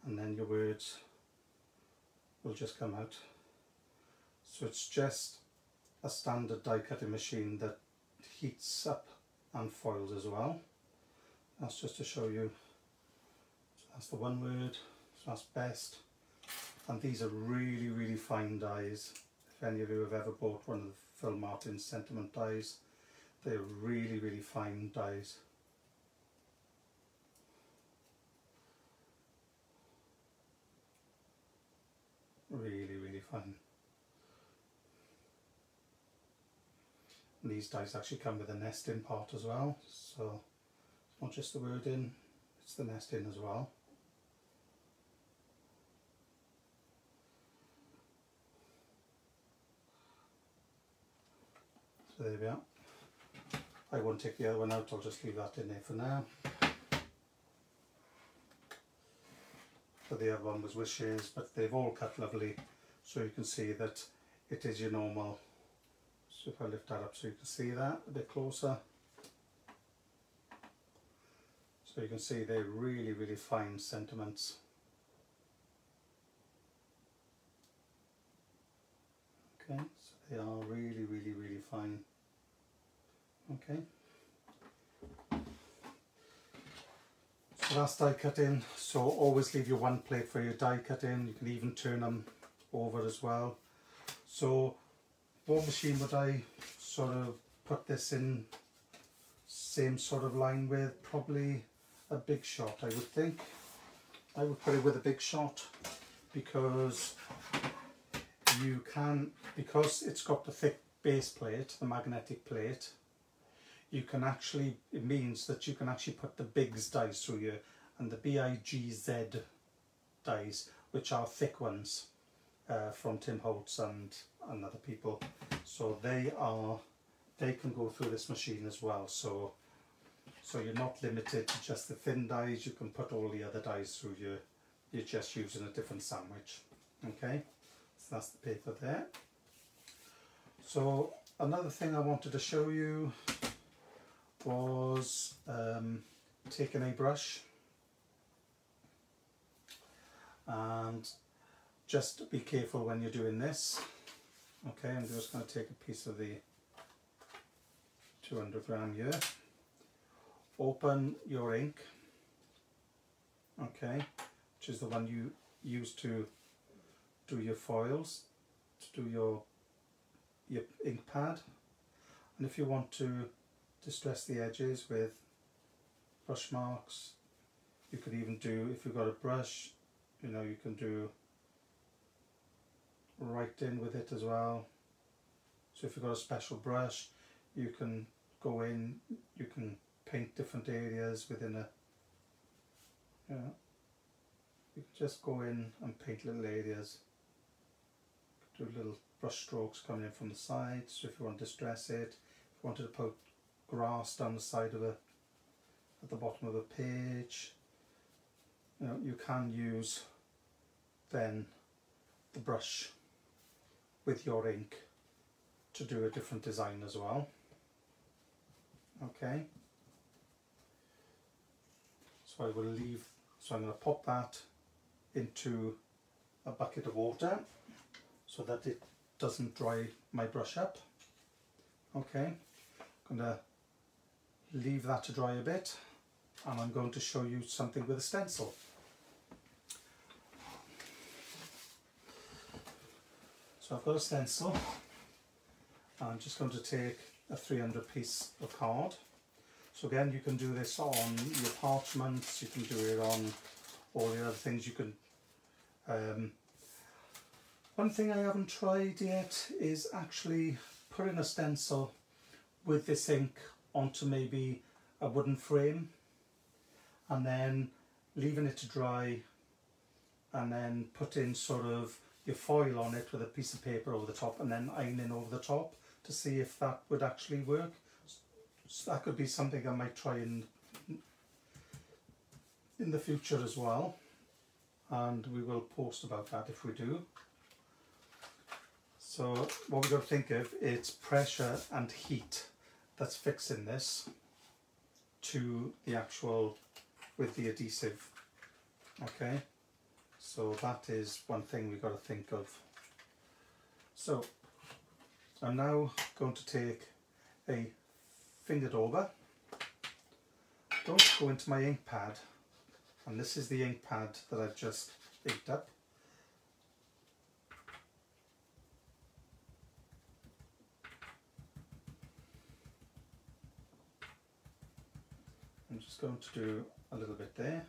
And then your words will just come out. So it's just a standard die cutting machine that heats up and foils as well. That's just to show you that's the one word, so that's best. And these are really, really fine dies. If any of you have ever bought one of the Phill Martin Sentiment dies, they're really, really fine dies. Really, really fine. And these dies actually come with a nesting part as well, so it's not just the word in, it's the nesting as well. So there we are. I won't take the other one out, I'll just leave that in there for now. But the other one was wishes, but they've all cut lovely, so you can see that it is your normal. So if I lift that up so you can see that a bit closer. So you can see they're really, really fine sentiments. Okay, so they are really, really, really fine. Okay. So that's die cutting. So always leave your one plate for your die cutting. You can even turn them over as well. So what machine would I sort of put this in same sort of line with? Probably a big shot I would think. I would put it with a big shot because you can, because it's got the thick base plate, the magnetic plate, you can actually, it means that you can actually put the bigs dies through here and the BIGZ dies, which are thick ones. uh, from Tim Holtz and, and other people. So they are, they can go through this machine as well. So, so you're not limited to just the thin dies. You can put all the other dies through your, you're just using a different sandwich. Okay, so that's the paper there. So another thing I wanted to show you was um, taking a brush and just be careful when you're doing this. Okay I'm just going to take a piece of the 200 gram here. Open your ink okay which is the one you use to do your foils to do your your ink pad. And if you want to distress the edges with brush marks. You could even do if you've got a brush you know you can do right in with it as well. So if you've got a special brush you can go in you can paint different areas within a you know you can just go in and paint little areas. Do little brush strokes coming in from the sides so if you want to distress it if you wanted to put grass down the side of a at the bottom of a page. You know you can use then the brush with your ink to do a different design as well. Okay. So I will leave so I'm going to pop that into a bucket of water so that it doesn't dry my brush up. Okay. I'm going to leave that to dry a bit and I'm going to show you something with a stencil So I've got a stencil. I'm just going to take a 300 piece of card. So again, you can do this on your parchments, you can do it on all the other things you can. Um, one thing I haven't tried yet is actually putting a stencil with this ink onto maybe a wooden frame and then leaving it to dry and then putting sort of your foil on it with a piece of paper over the top and then ironing over the top to see if that would actually work. So that could be something I might try in, in the future as well and we will post about that if we do. So what we've got to think of it's pressure and heat that's fixing this to the actual with the adhesive okay so that is one thing we've got to think of. So I'm now going to take a finger dauber, don't go into my ink pad, and this is the ink pad that I've just inked up. Going to do a little bit there,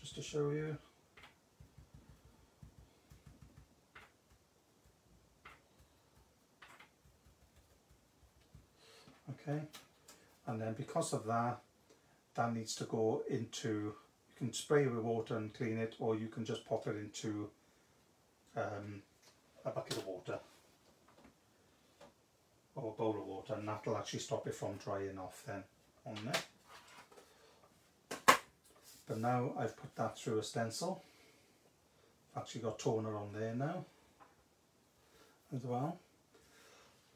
just to show you. okay and then because of that that needs to go into you can spray it with water and clean it or you can just pop it into um, a bucket of water or a bowl of water and that'll actually stop it from drying off then on there but now I've put that through a stencil I've actually got toner on there now as well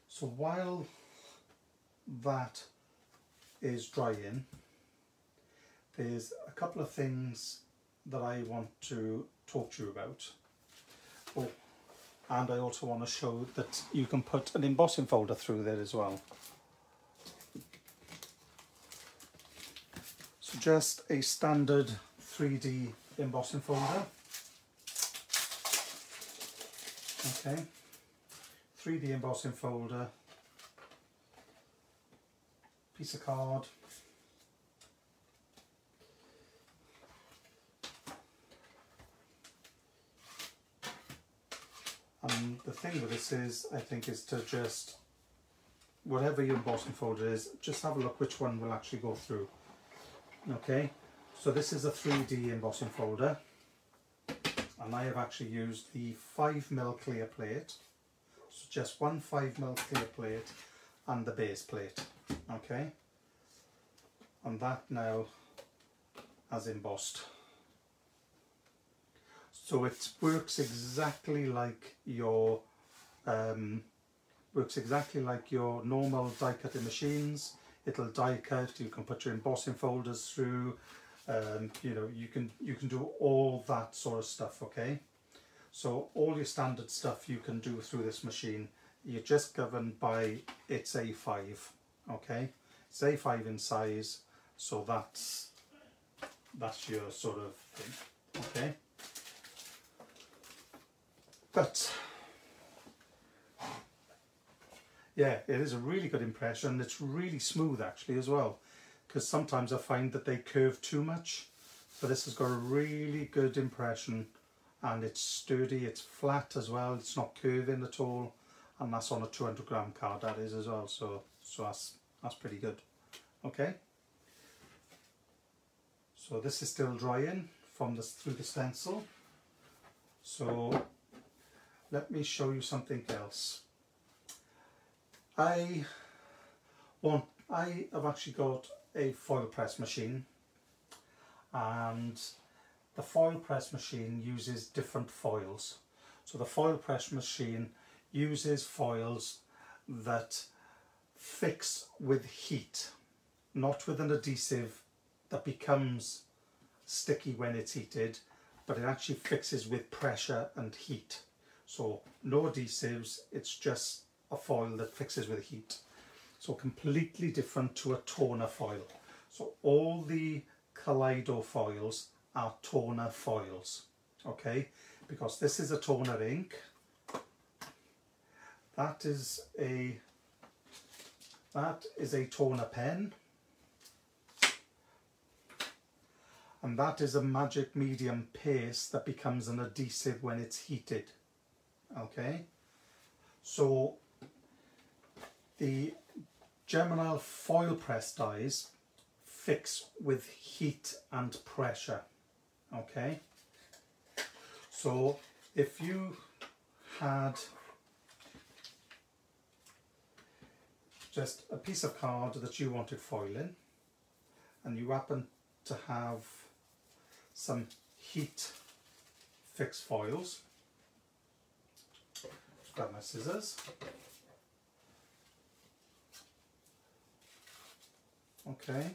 so while that is drying, there's a couple of things that I want to talk to you about. Oh, and I also want to show that you can put an embossing folder through there as well. Just a standard 3D embossing folder. Okay, 3D embossing folder piece of card. And the thing with this is, I think, is to just, whatever your embossing folder is, just have a look which one will actually go through. Okay, so this is a 3D embossing folder. and I have actually used the 5mm clear plate. So just one 5mm clear plate and the base plate okay? And that now has embossed. So it works exactly like your um, works exactly like your normal die cutting machines it'll die cut you can put your embossing folders through. Um, you know you can you can do all that sort of stuff okay? So all your standard stuff you can do through this machine. You're just governed by its A5 okay? It's A5 in size so that's that's your sort of thing okay? But yeah it is a really good impression it's really smooth actually as well because sometimes I find that they curve too much but this has got a really good impression and it's sturdy it's flat as well it's not curving at all and that's on a 200 gram card that is as well so so that's that's pretty good. Okay? So this is still drying from this through the stencil. So let me show you something else I want I have actually got a foil press machine and the foil press machine uses different foils. So the foil press machine uses foils that fix with heat not with an adhesive that becomes sticky when it's heated but it actually fixes with pressure and heat. So no adhesives it's just a foil that fixes with heat. So completely different to a toner foil. So all the Kaleido foils are toner foils okay? Because this is a toner ink. That is a that is a toner pen. And that is a magic medium paste that becomes an adhesive when it's heated okay? So the Gemini foil press dies fix with heat and pressure okay so if you had just a piece of card that you wanted foiling and you happen to have some heat fixed foils. Grab my scissors. Okay.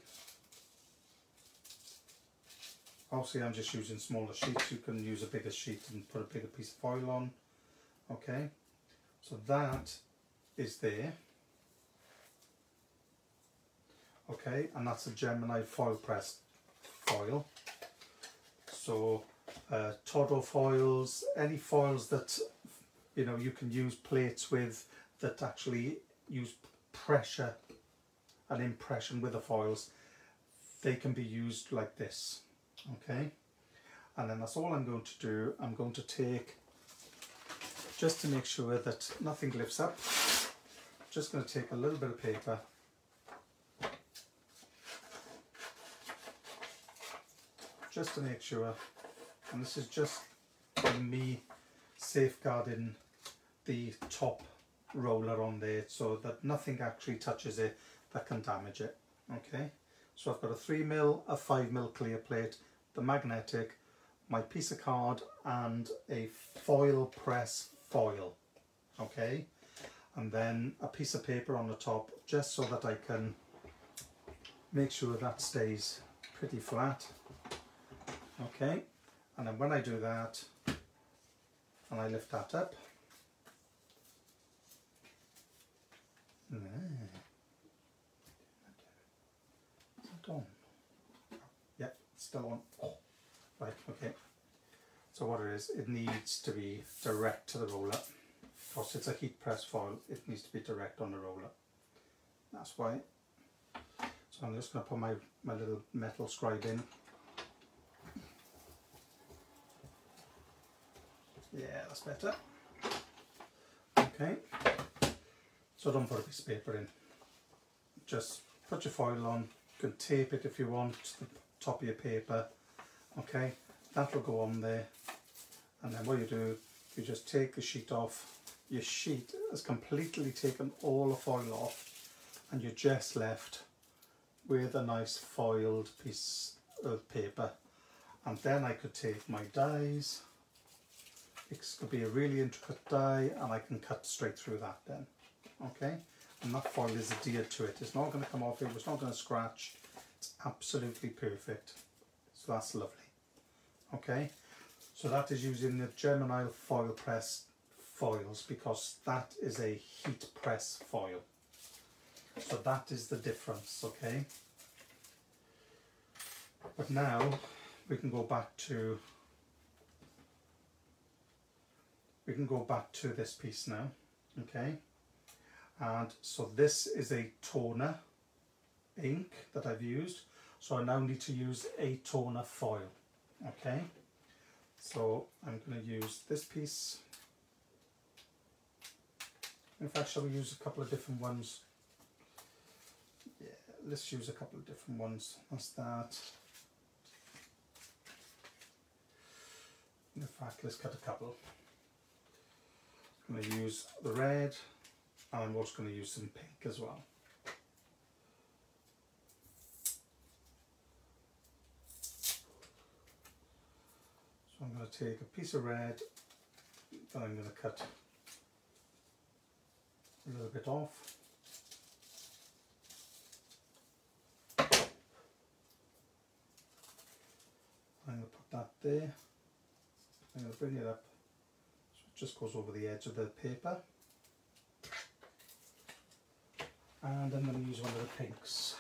Obviously I'm just using smaller sheets, you can use a bigger sheet and put a bigger piece of foil on. Okay, so that is there okay and that's a Gemini foil press foil so uh, foils any foils that you know you can use plates with that actually use pressure and impression with the foils they can be used like this okay? And then that's all I'm going to do. I'm going to take just to make sure that nothing lifts up just going to take a little bit of paper just to make sure and this is just me safeguarding the top roller on there so that nothing actually touches it that can damage it okay? So I've got a 3 mil a 5 mil clear plate the magnetic my piece of card and a foil press foil okay? And then a piece of paper on the top just so that I can make sure that stays pretty flat okay? And then when I do that and I lift that up on? yeah still on. Oh, right okay. So what it is it needs to be direct to the roller. Because it's a heat press foil it needs to be direct on the roller. That's why. So I'm just going to put my, my little metal scribe in. Yeah, that's better. Okay, so don't put a piece of paper in. Just put your foil on, you can tape it if you want to the top of your paper. Okay, that will go on there and then what you do, you just take the sheet off. Your sheet has completely taken all the foil off and you're just left with a nice foiled piece of paper. And then I could take my dies, it could be a really intricate die and I can cut straight through that then, okay? And that foil is adhered to it, it's not going to come off, it's not going to scratch, it's absolutely perfect. So that's lovely, okay? So that is using the Gemini foil press foils because that is a heat press foil. So that is the difference, okay? But now we can go back to we can go back to this piece now, okay? And so this is a toner ink that I've used. So I now need to use a toner foil, okay? So I'm going to use this piece. In fact, shall we use a couple of different ones? Yeah, let's use a couple of different ones. That's that. In fact, let's cut a couple. I'm going to use the red and I'm also going to use some pink as well. So I'm going to take a piece of red that I'm going to cut a little bit off. I'm going to put that there. I'm going to bring it up so it just goes over the edge of the paper. And I'm going to use one of the pinks.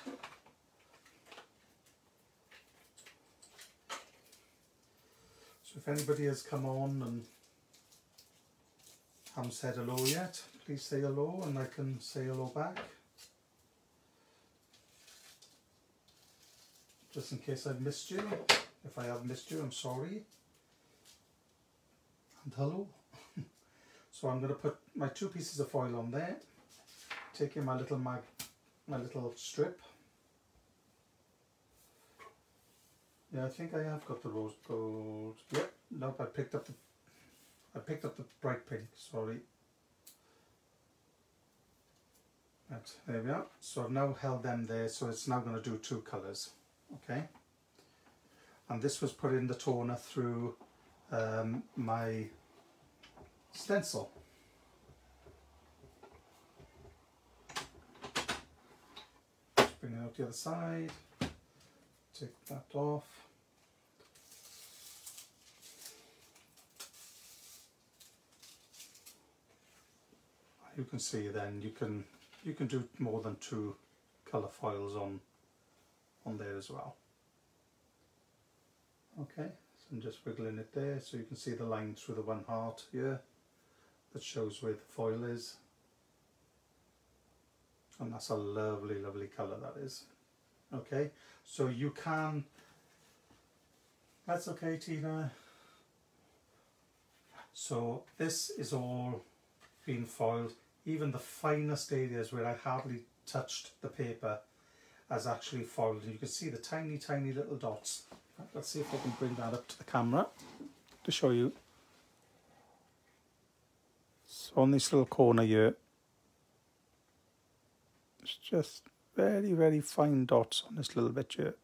So if anybody has come on and haven't said hello yet, please say hello and I can say hello back. Just in case I've missed you. If I have missed you, I'm sorry. And hello. so I'm going to put my two pieces of foil on there. Taking my little mag, my little strip Yeah, I think I have got the rose gold. Yep, nope, I picked up the I picked up the bright pink, sorry. Right, there we are. So I've now held them there, so it's now going to do two colours. Okay. And this was put in the toner through um, my stencil. Bring it out the other side take that off. You can see then you can you can do more than two colour foils on on there as well. Okay, so I'm just wiggling it there so you can see the line through the one heart here that shows where the foil is. And that's a lovely, lovely colour that is. Okay? So you can that's okay Tina. So this is all been foiled. Even the finest areas where I hardly touched the paper has actually foiled. And you can see the tiny tiny little dots. Let's see if I can bring that up to the camera to show you. So on this little corner here it's just very, very fine dots on this little bit here.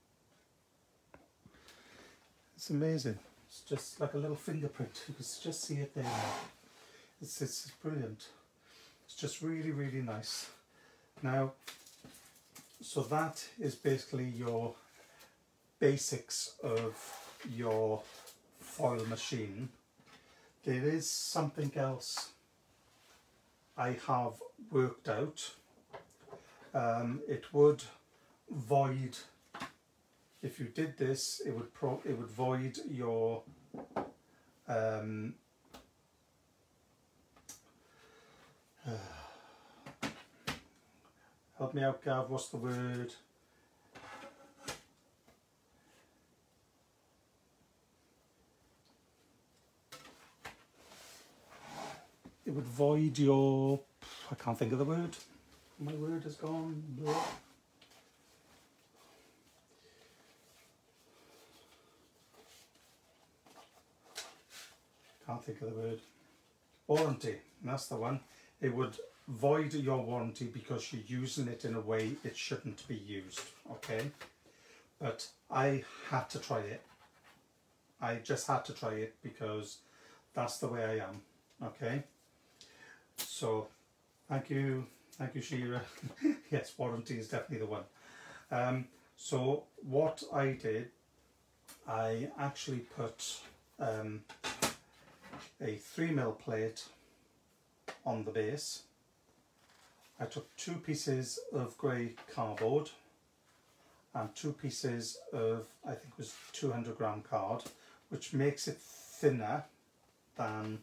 It's amazing. It's just like a little fingerprint. You can just see it there. It's, it's brilliant. It's just really, really nice. Now, so that is basically your basics of your foil machine. There is something else I have worked out um, it would void if you did this it would pro it would void your um, uh, help me out Gav what's the word? It would void your I can't think of the word my word has gone. Can't can't think of the word. Warranty, that's the one. It would void your warranty because you're using it in a way it shouldn't be used, okay? But I had to try it. I just had to try it because that's the way I am, okay? So, thank you, thank you Shira. yes, warranty is definitely the one. Um, so what I did, I actually put um, a 3 mil plate on the base. I took two pieces of grey cardboard and two pieces of, I think it was 200 gram card, which makes it thinner than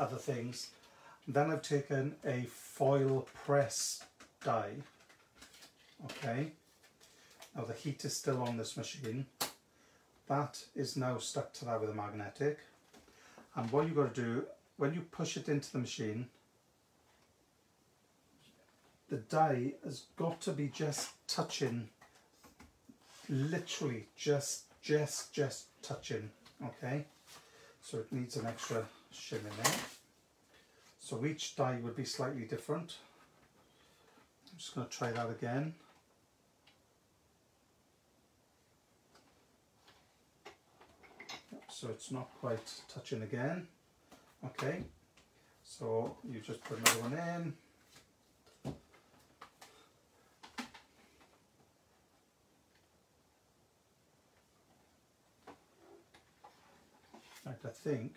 other things. Then I've taken a foil press die, okay, now the heat is still on this machine. That is now stuck to that with a magnetic. And what you've got to do, when you push it into the machine, the die has got to be just touching, literally just, just, just touching, okay? So it needs an extra shim in there. So each die would be slightly different. I'm just going to try that again. so it's not quite touching again okay so you just put another one in I think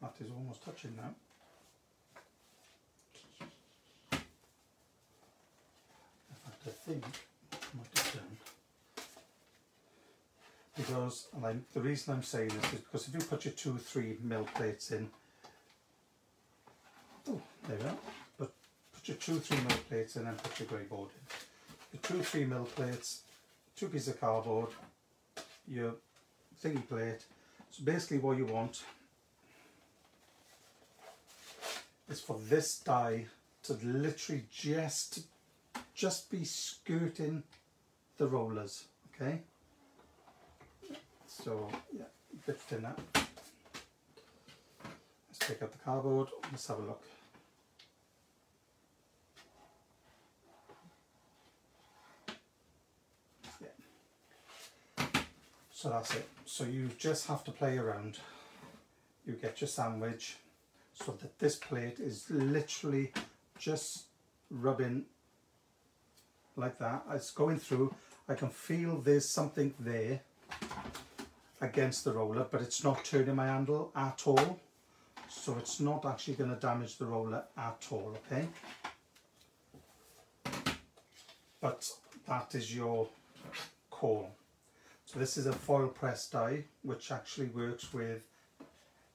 that is almost touching now in fact I think I might have done because and I, the reason I'm saying this is because if you put your two three mil plates in oh there we are. But put your two three mil plates in and put your grey board in. Your two three mil plates two pieces of cardboard your thingy plate. So basically what you want is for this die to literally just just be skirting the rollers okay so yeah, bit thinner. Let's take out the cardboard, let's have a look. Yeah. So that's it. So you just have to play around. You get your sandwich so that this plate is literally just rubbing like that. It's going through. I can feel there's something there against the roller but it's not turning my handle at all so it's not actually going to damage the roller at all okay but that is your call so this is a foil press die which actually works with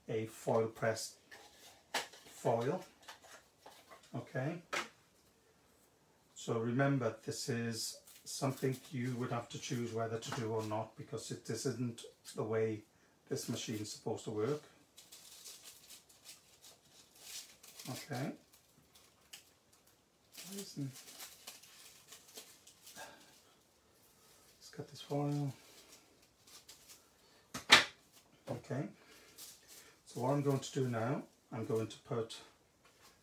a foil press foil okay so remember this is something you would have to choose whether to do or not because it, this isn't the way this machine is supposed to work. Okay. Let's cut this foil. Okay. So what I'm going to do now, I'm going to put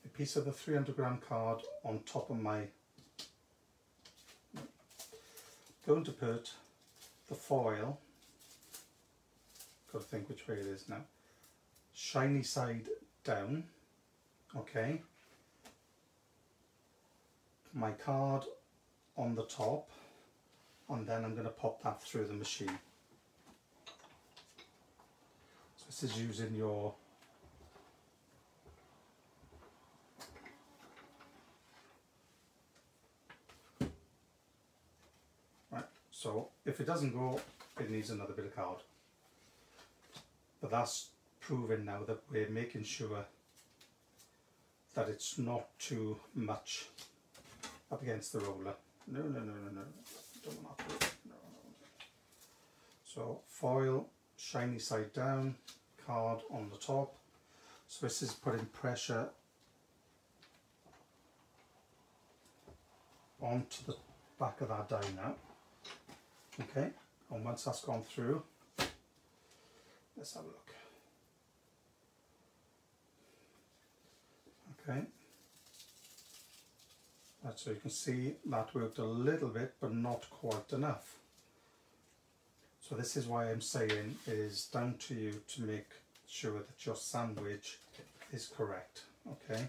a piece of the 300 gram card on top of my going to put the foil, got to think which way it is now, shiny side down, okay, my card on the top and then I'm going to pop that through the machine. So this is using your So if it doesn't go, it needs another bit of card. But that's proven now that we're making sure that it's not too much up against the roller. No, no, no, no, no. Don't want. No, no. So foil, shiny side down, card on the top. So this is putting pressure onto the back of that die now. Okay, and once that's gone through, let's have a look. Okay, that's so you can see that worked a little bit, but not quite enough. So this is why I'm saying it is down to you to make sure that your sandwich is correct, okay?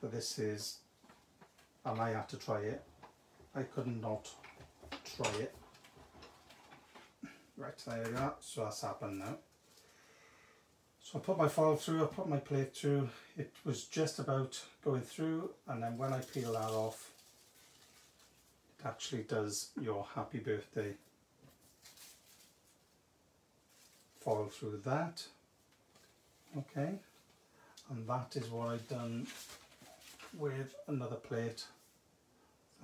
But this is, and I have to try it I could not try it. Right, there you are. So that's happened now. So I put my foil through, I put my plate through, it was just about going through and then when I peel that off it actually does your happy birthday foil through that okay and that is what I've done with another plate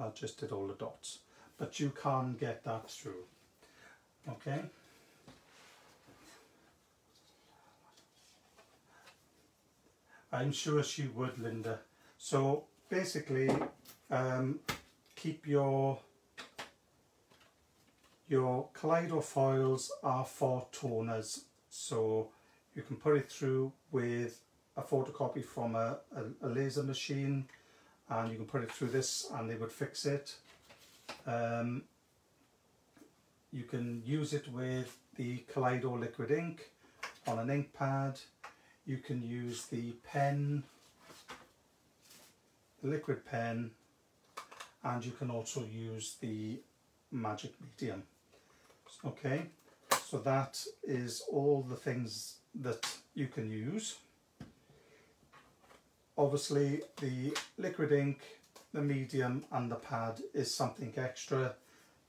I just did all the dots. But you can get that through. Okay? I'm sure she would, Linda. So basically, um, keep your your Kaleido foils are for toners, so you can put it through with a photocopy from a, a, a laser machine, and you can put it through this, and they would fix it. Um, you can use it with the Kaleido liquid ink on an ink pad you can use the pen, the liquid pen, and you can also use the magic medium. Okay, so that is all the things that you can use. Obviously the liquid ink, the medium and the pad is something extra,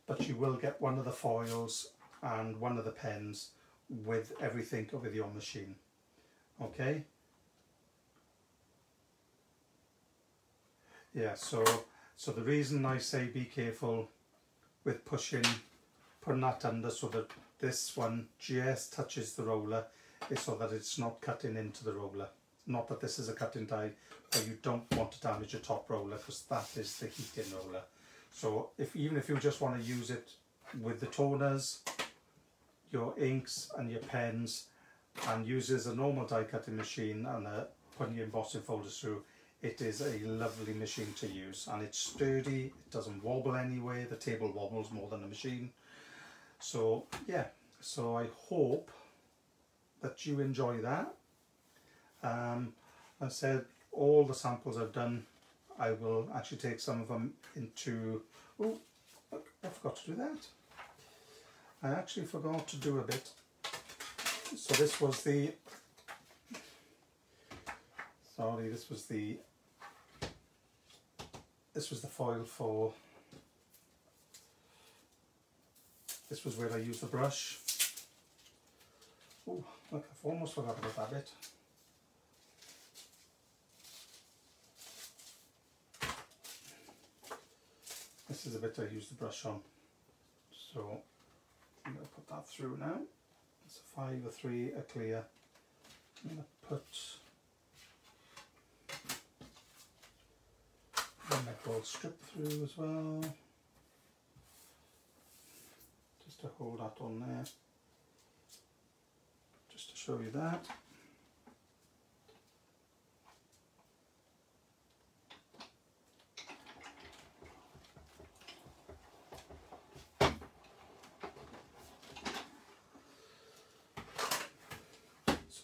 but you will get one of the foils and one of the pens with everything with your machine. Okay? Yeah so so the reason I say be careful with pushing putting that under so that this one just touches the roller is so that it's not cutting into the roller not that this is a cutting die but you don't want to damage your top roller because that is the heating roller. So if even if you just want to use it with the toners your inks and your pens and uses a normal die cutting machine and a putting your embossing folders through it is a lovely machine to use. And it's sturdy it doesn't wobble anyway the table wobbles more than the machine. So yeah so I hope that you enjoy that um, I said all the samples I've done I will actually take some of them into oh I forgot to do that. I actually forgot to do a bit. So this was the sorry this was the this was the foil for this was where I used the brush. Oh look I've almost forgot about that bit this is the bit I used the brush on so I'm going to put that through now so five or three are clear. I'm going to put the gold strip through as well. Just to hold that on there. Just to show you that.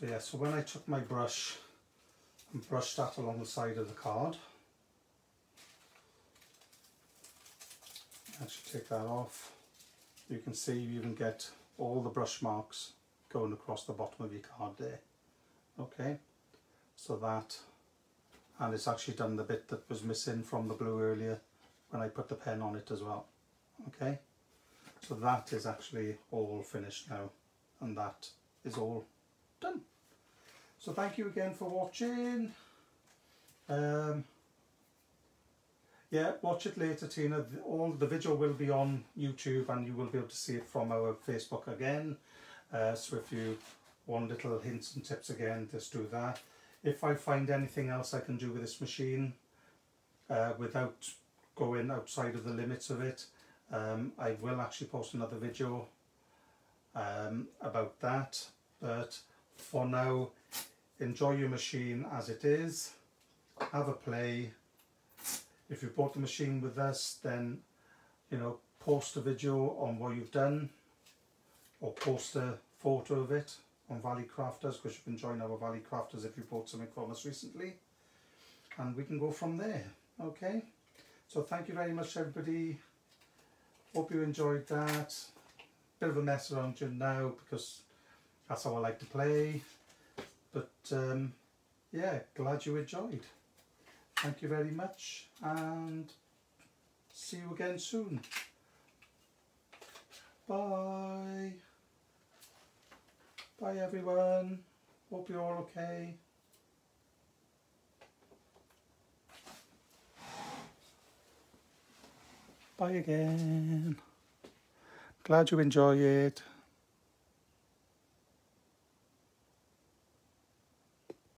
Yeah, so when I took my brush and brushed that along the side of the card, actually take that off, you can see you even get all the brush marks going across the bottom of your card there. Okay, so that, and it's actually done the bit that was missing from the blue earlier when I put the pen on it as well. Okay, so that is actually all finished now and that is all done. So thank you again for watching. Um, yeah, watch it later, Tina. All the video will be on YouTube, and you will be able to see it from our Facebook again. Uh, so if you want little hints and tips again, just do that. If I find anything else I can do with this machine uh, without going outside of the limits of it, um, I will actually post another video um, about that. But for now, enjoy your machine as it is, have a play. If you bought the machine with us, then you know post a video on what you've done, or post a photo of it on Valley Crafters because you can join our Valley Crafters if you bought something from us recently, and we can go from there. Okay, so thank you very much, everybody. Hope you enjoyed that. Bit of a mess around you now because that's how I like to play. But um, yeah, glad you enjoyed. Thank you very much and see you again soon. Bye. Bye everyone. Hope you're all okay. Bye again. Glad you enjoy it.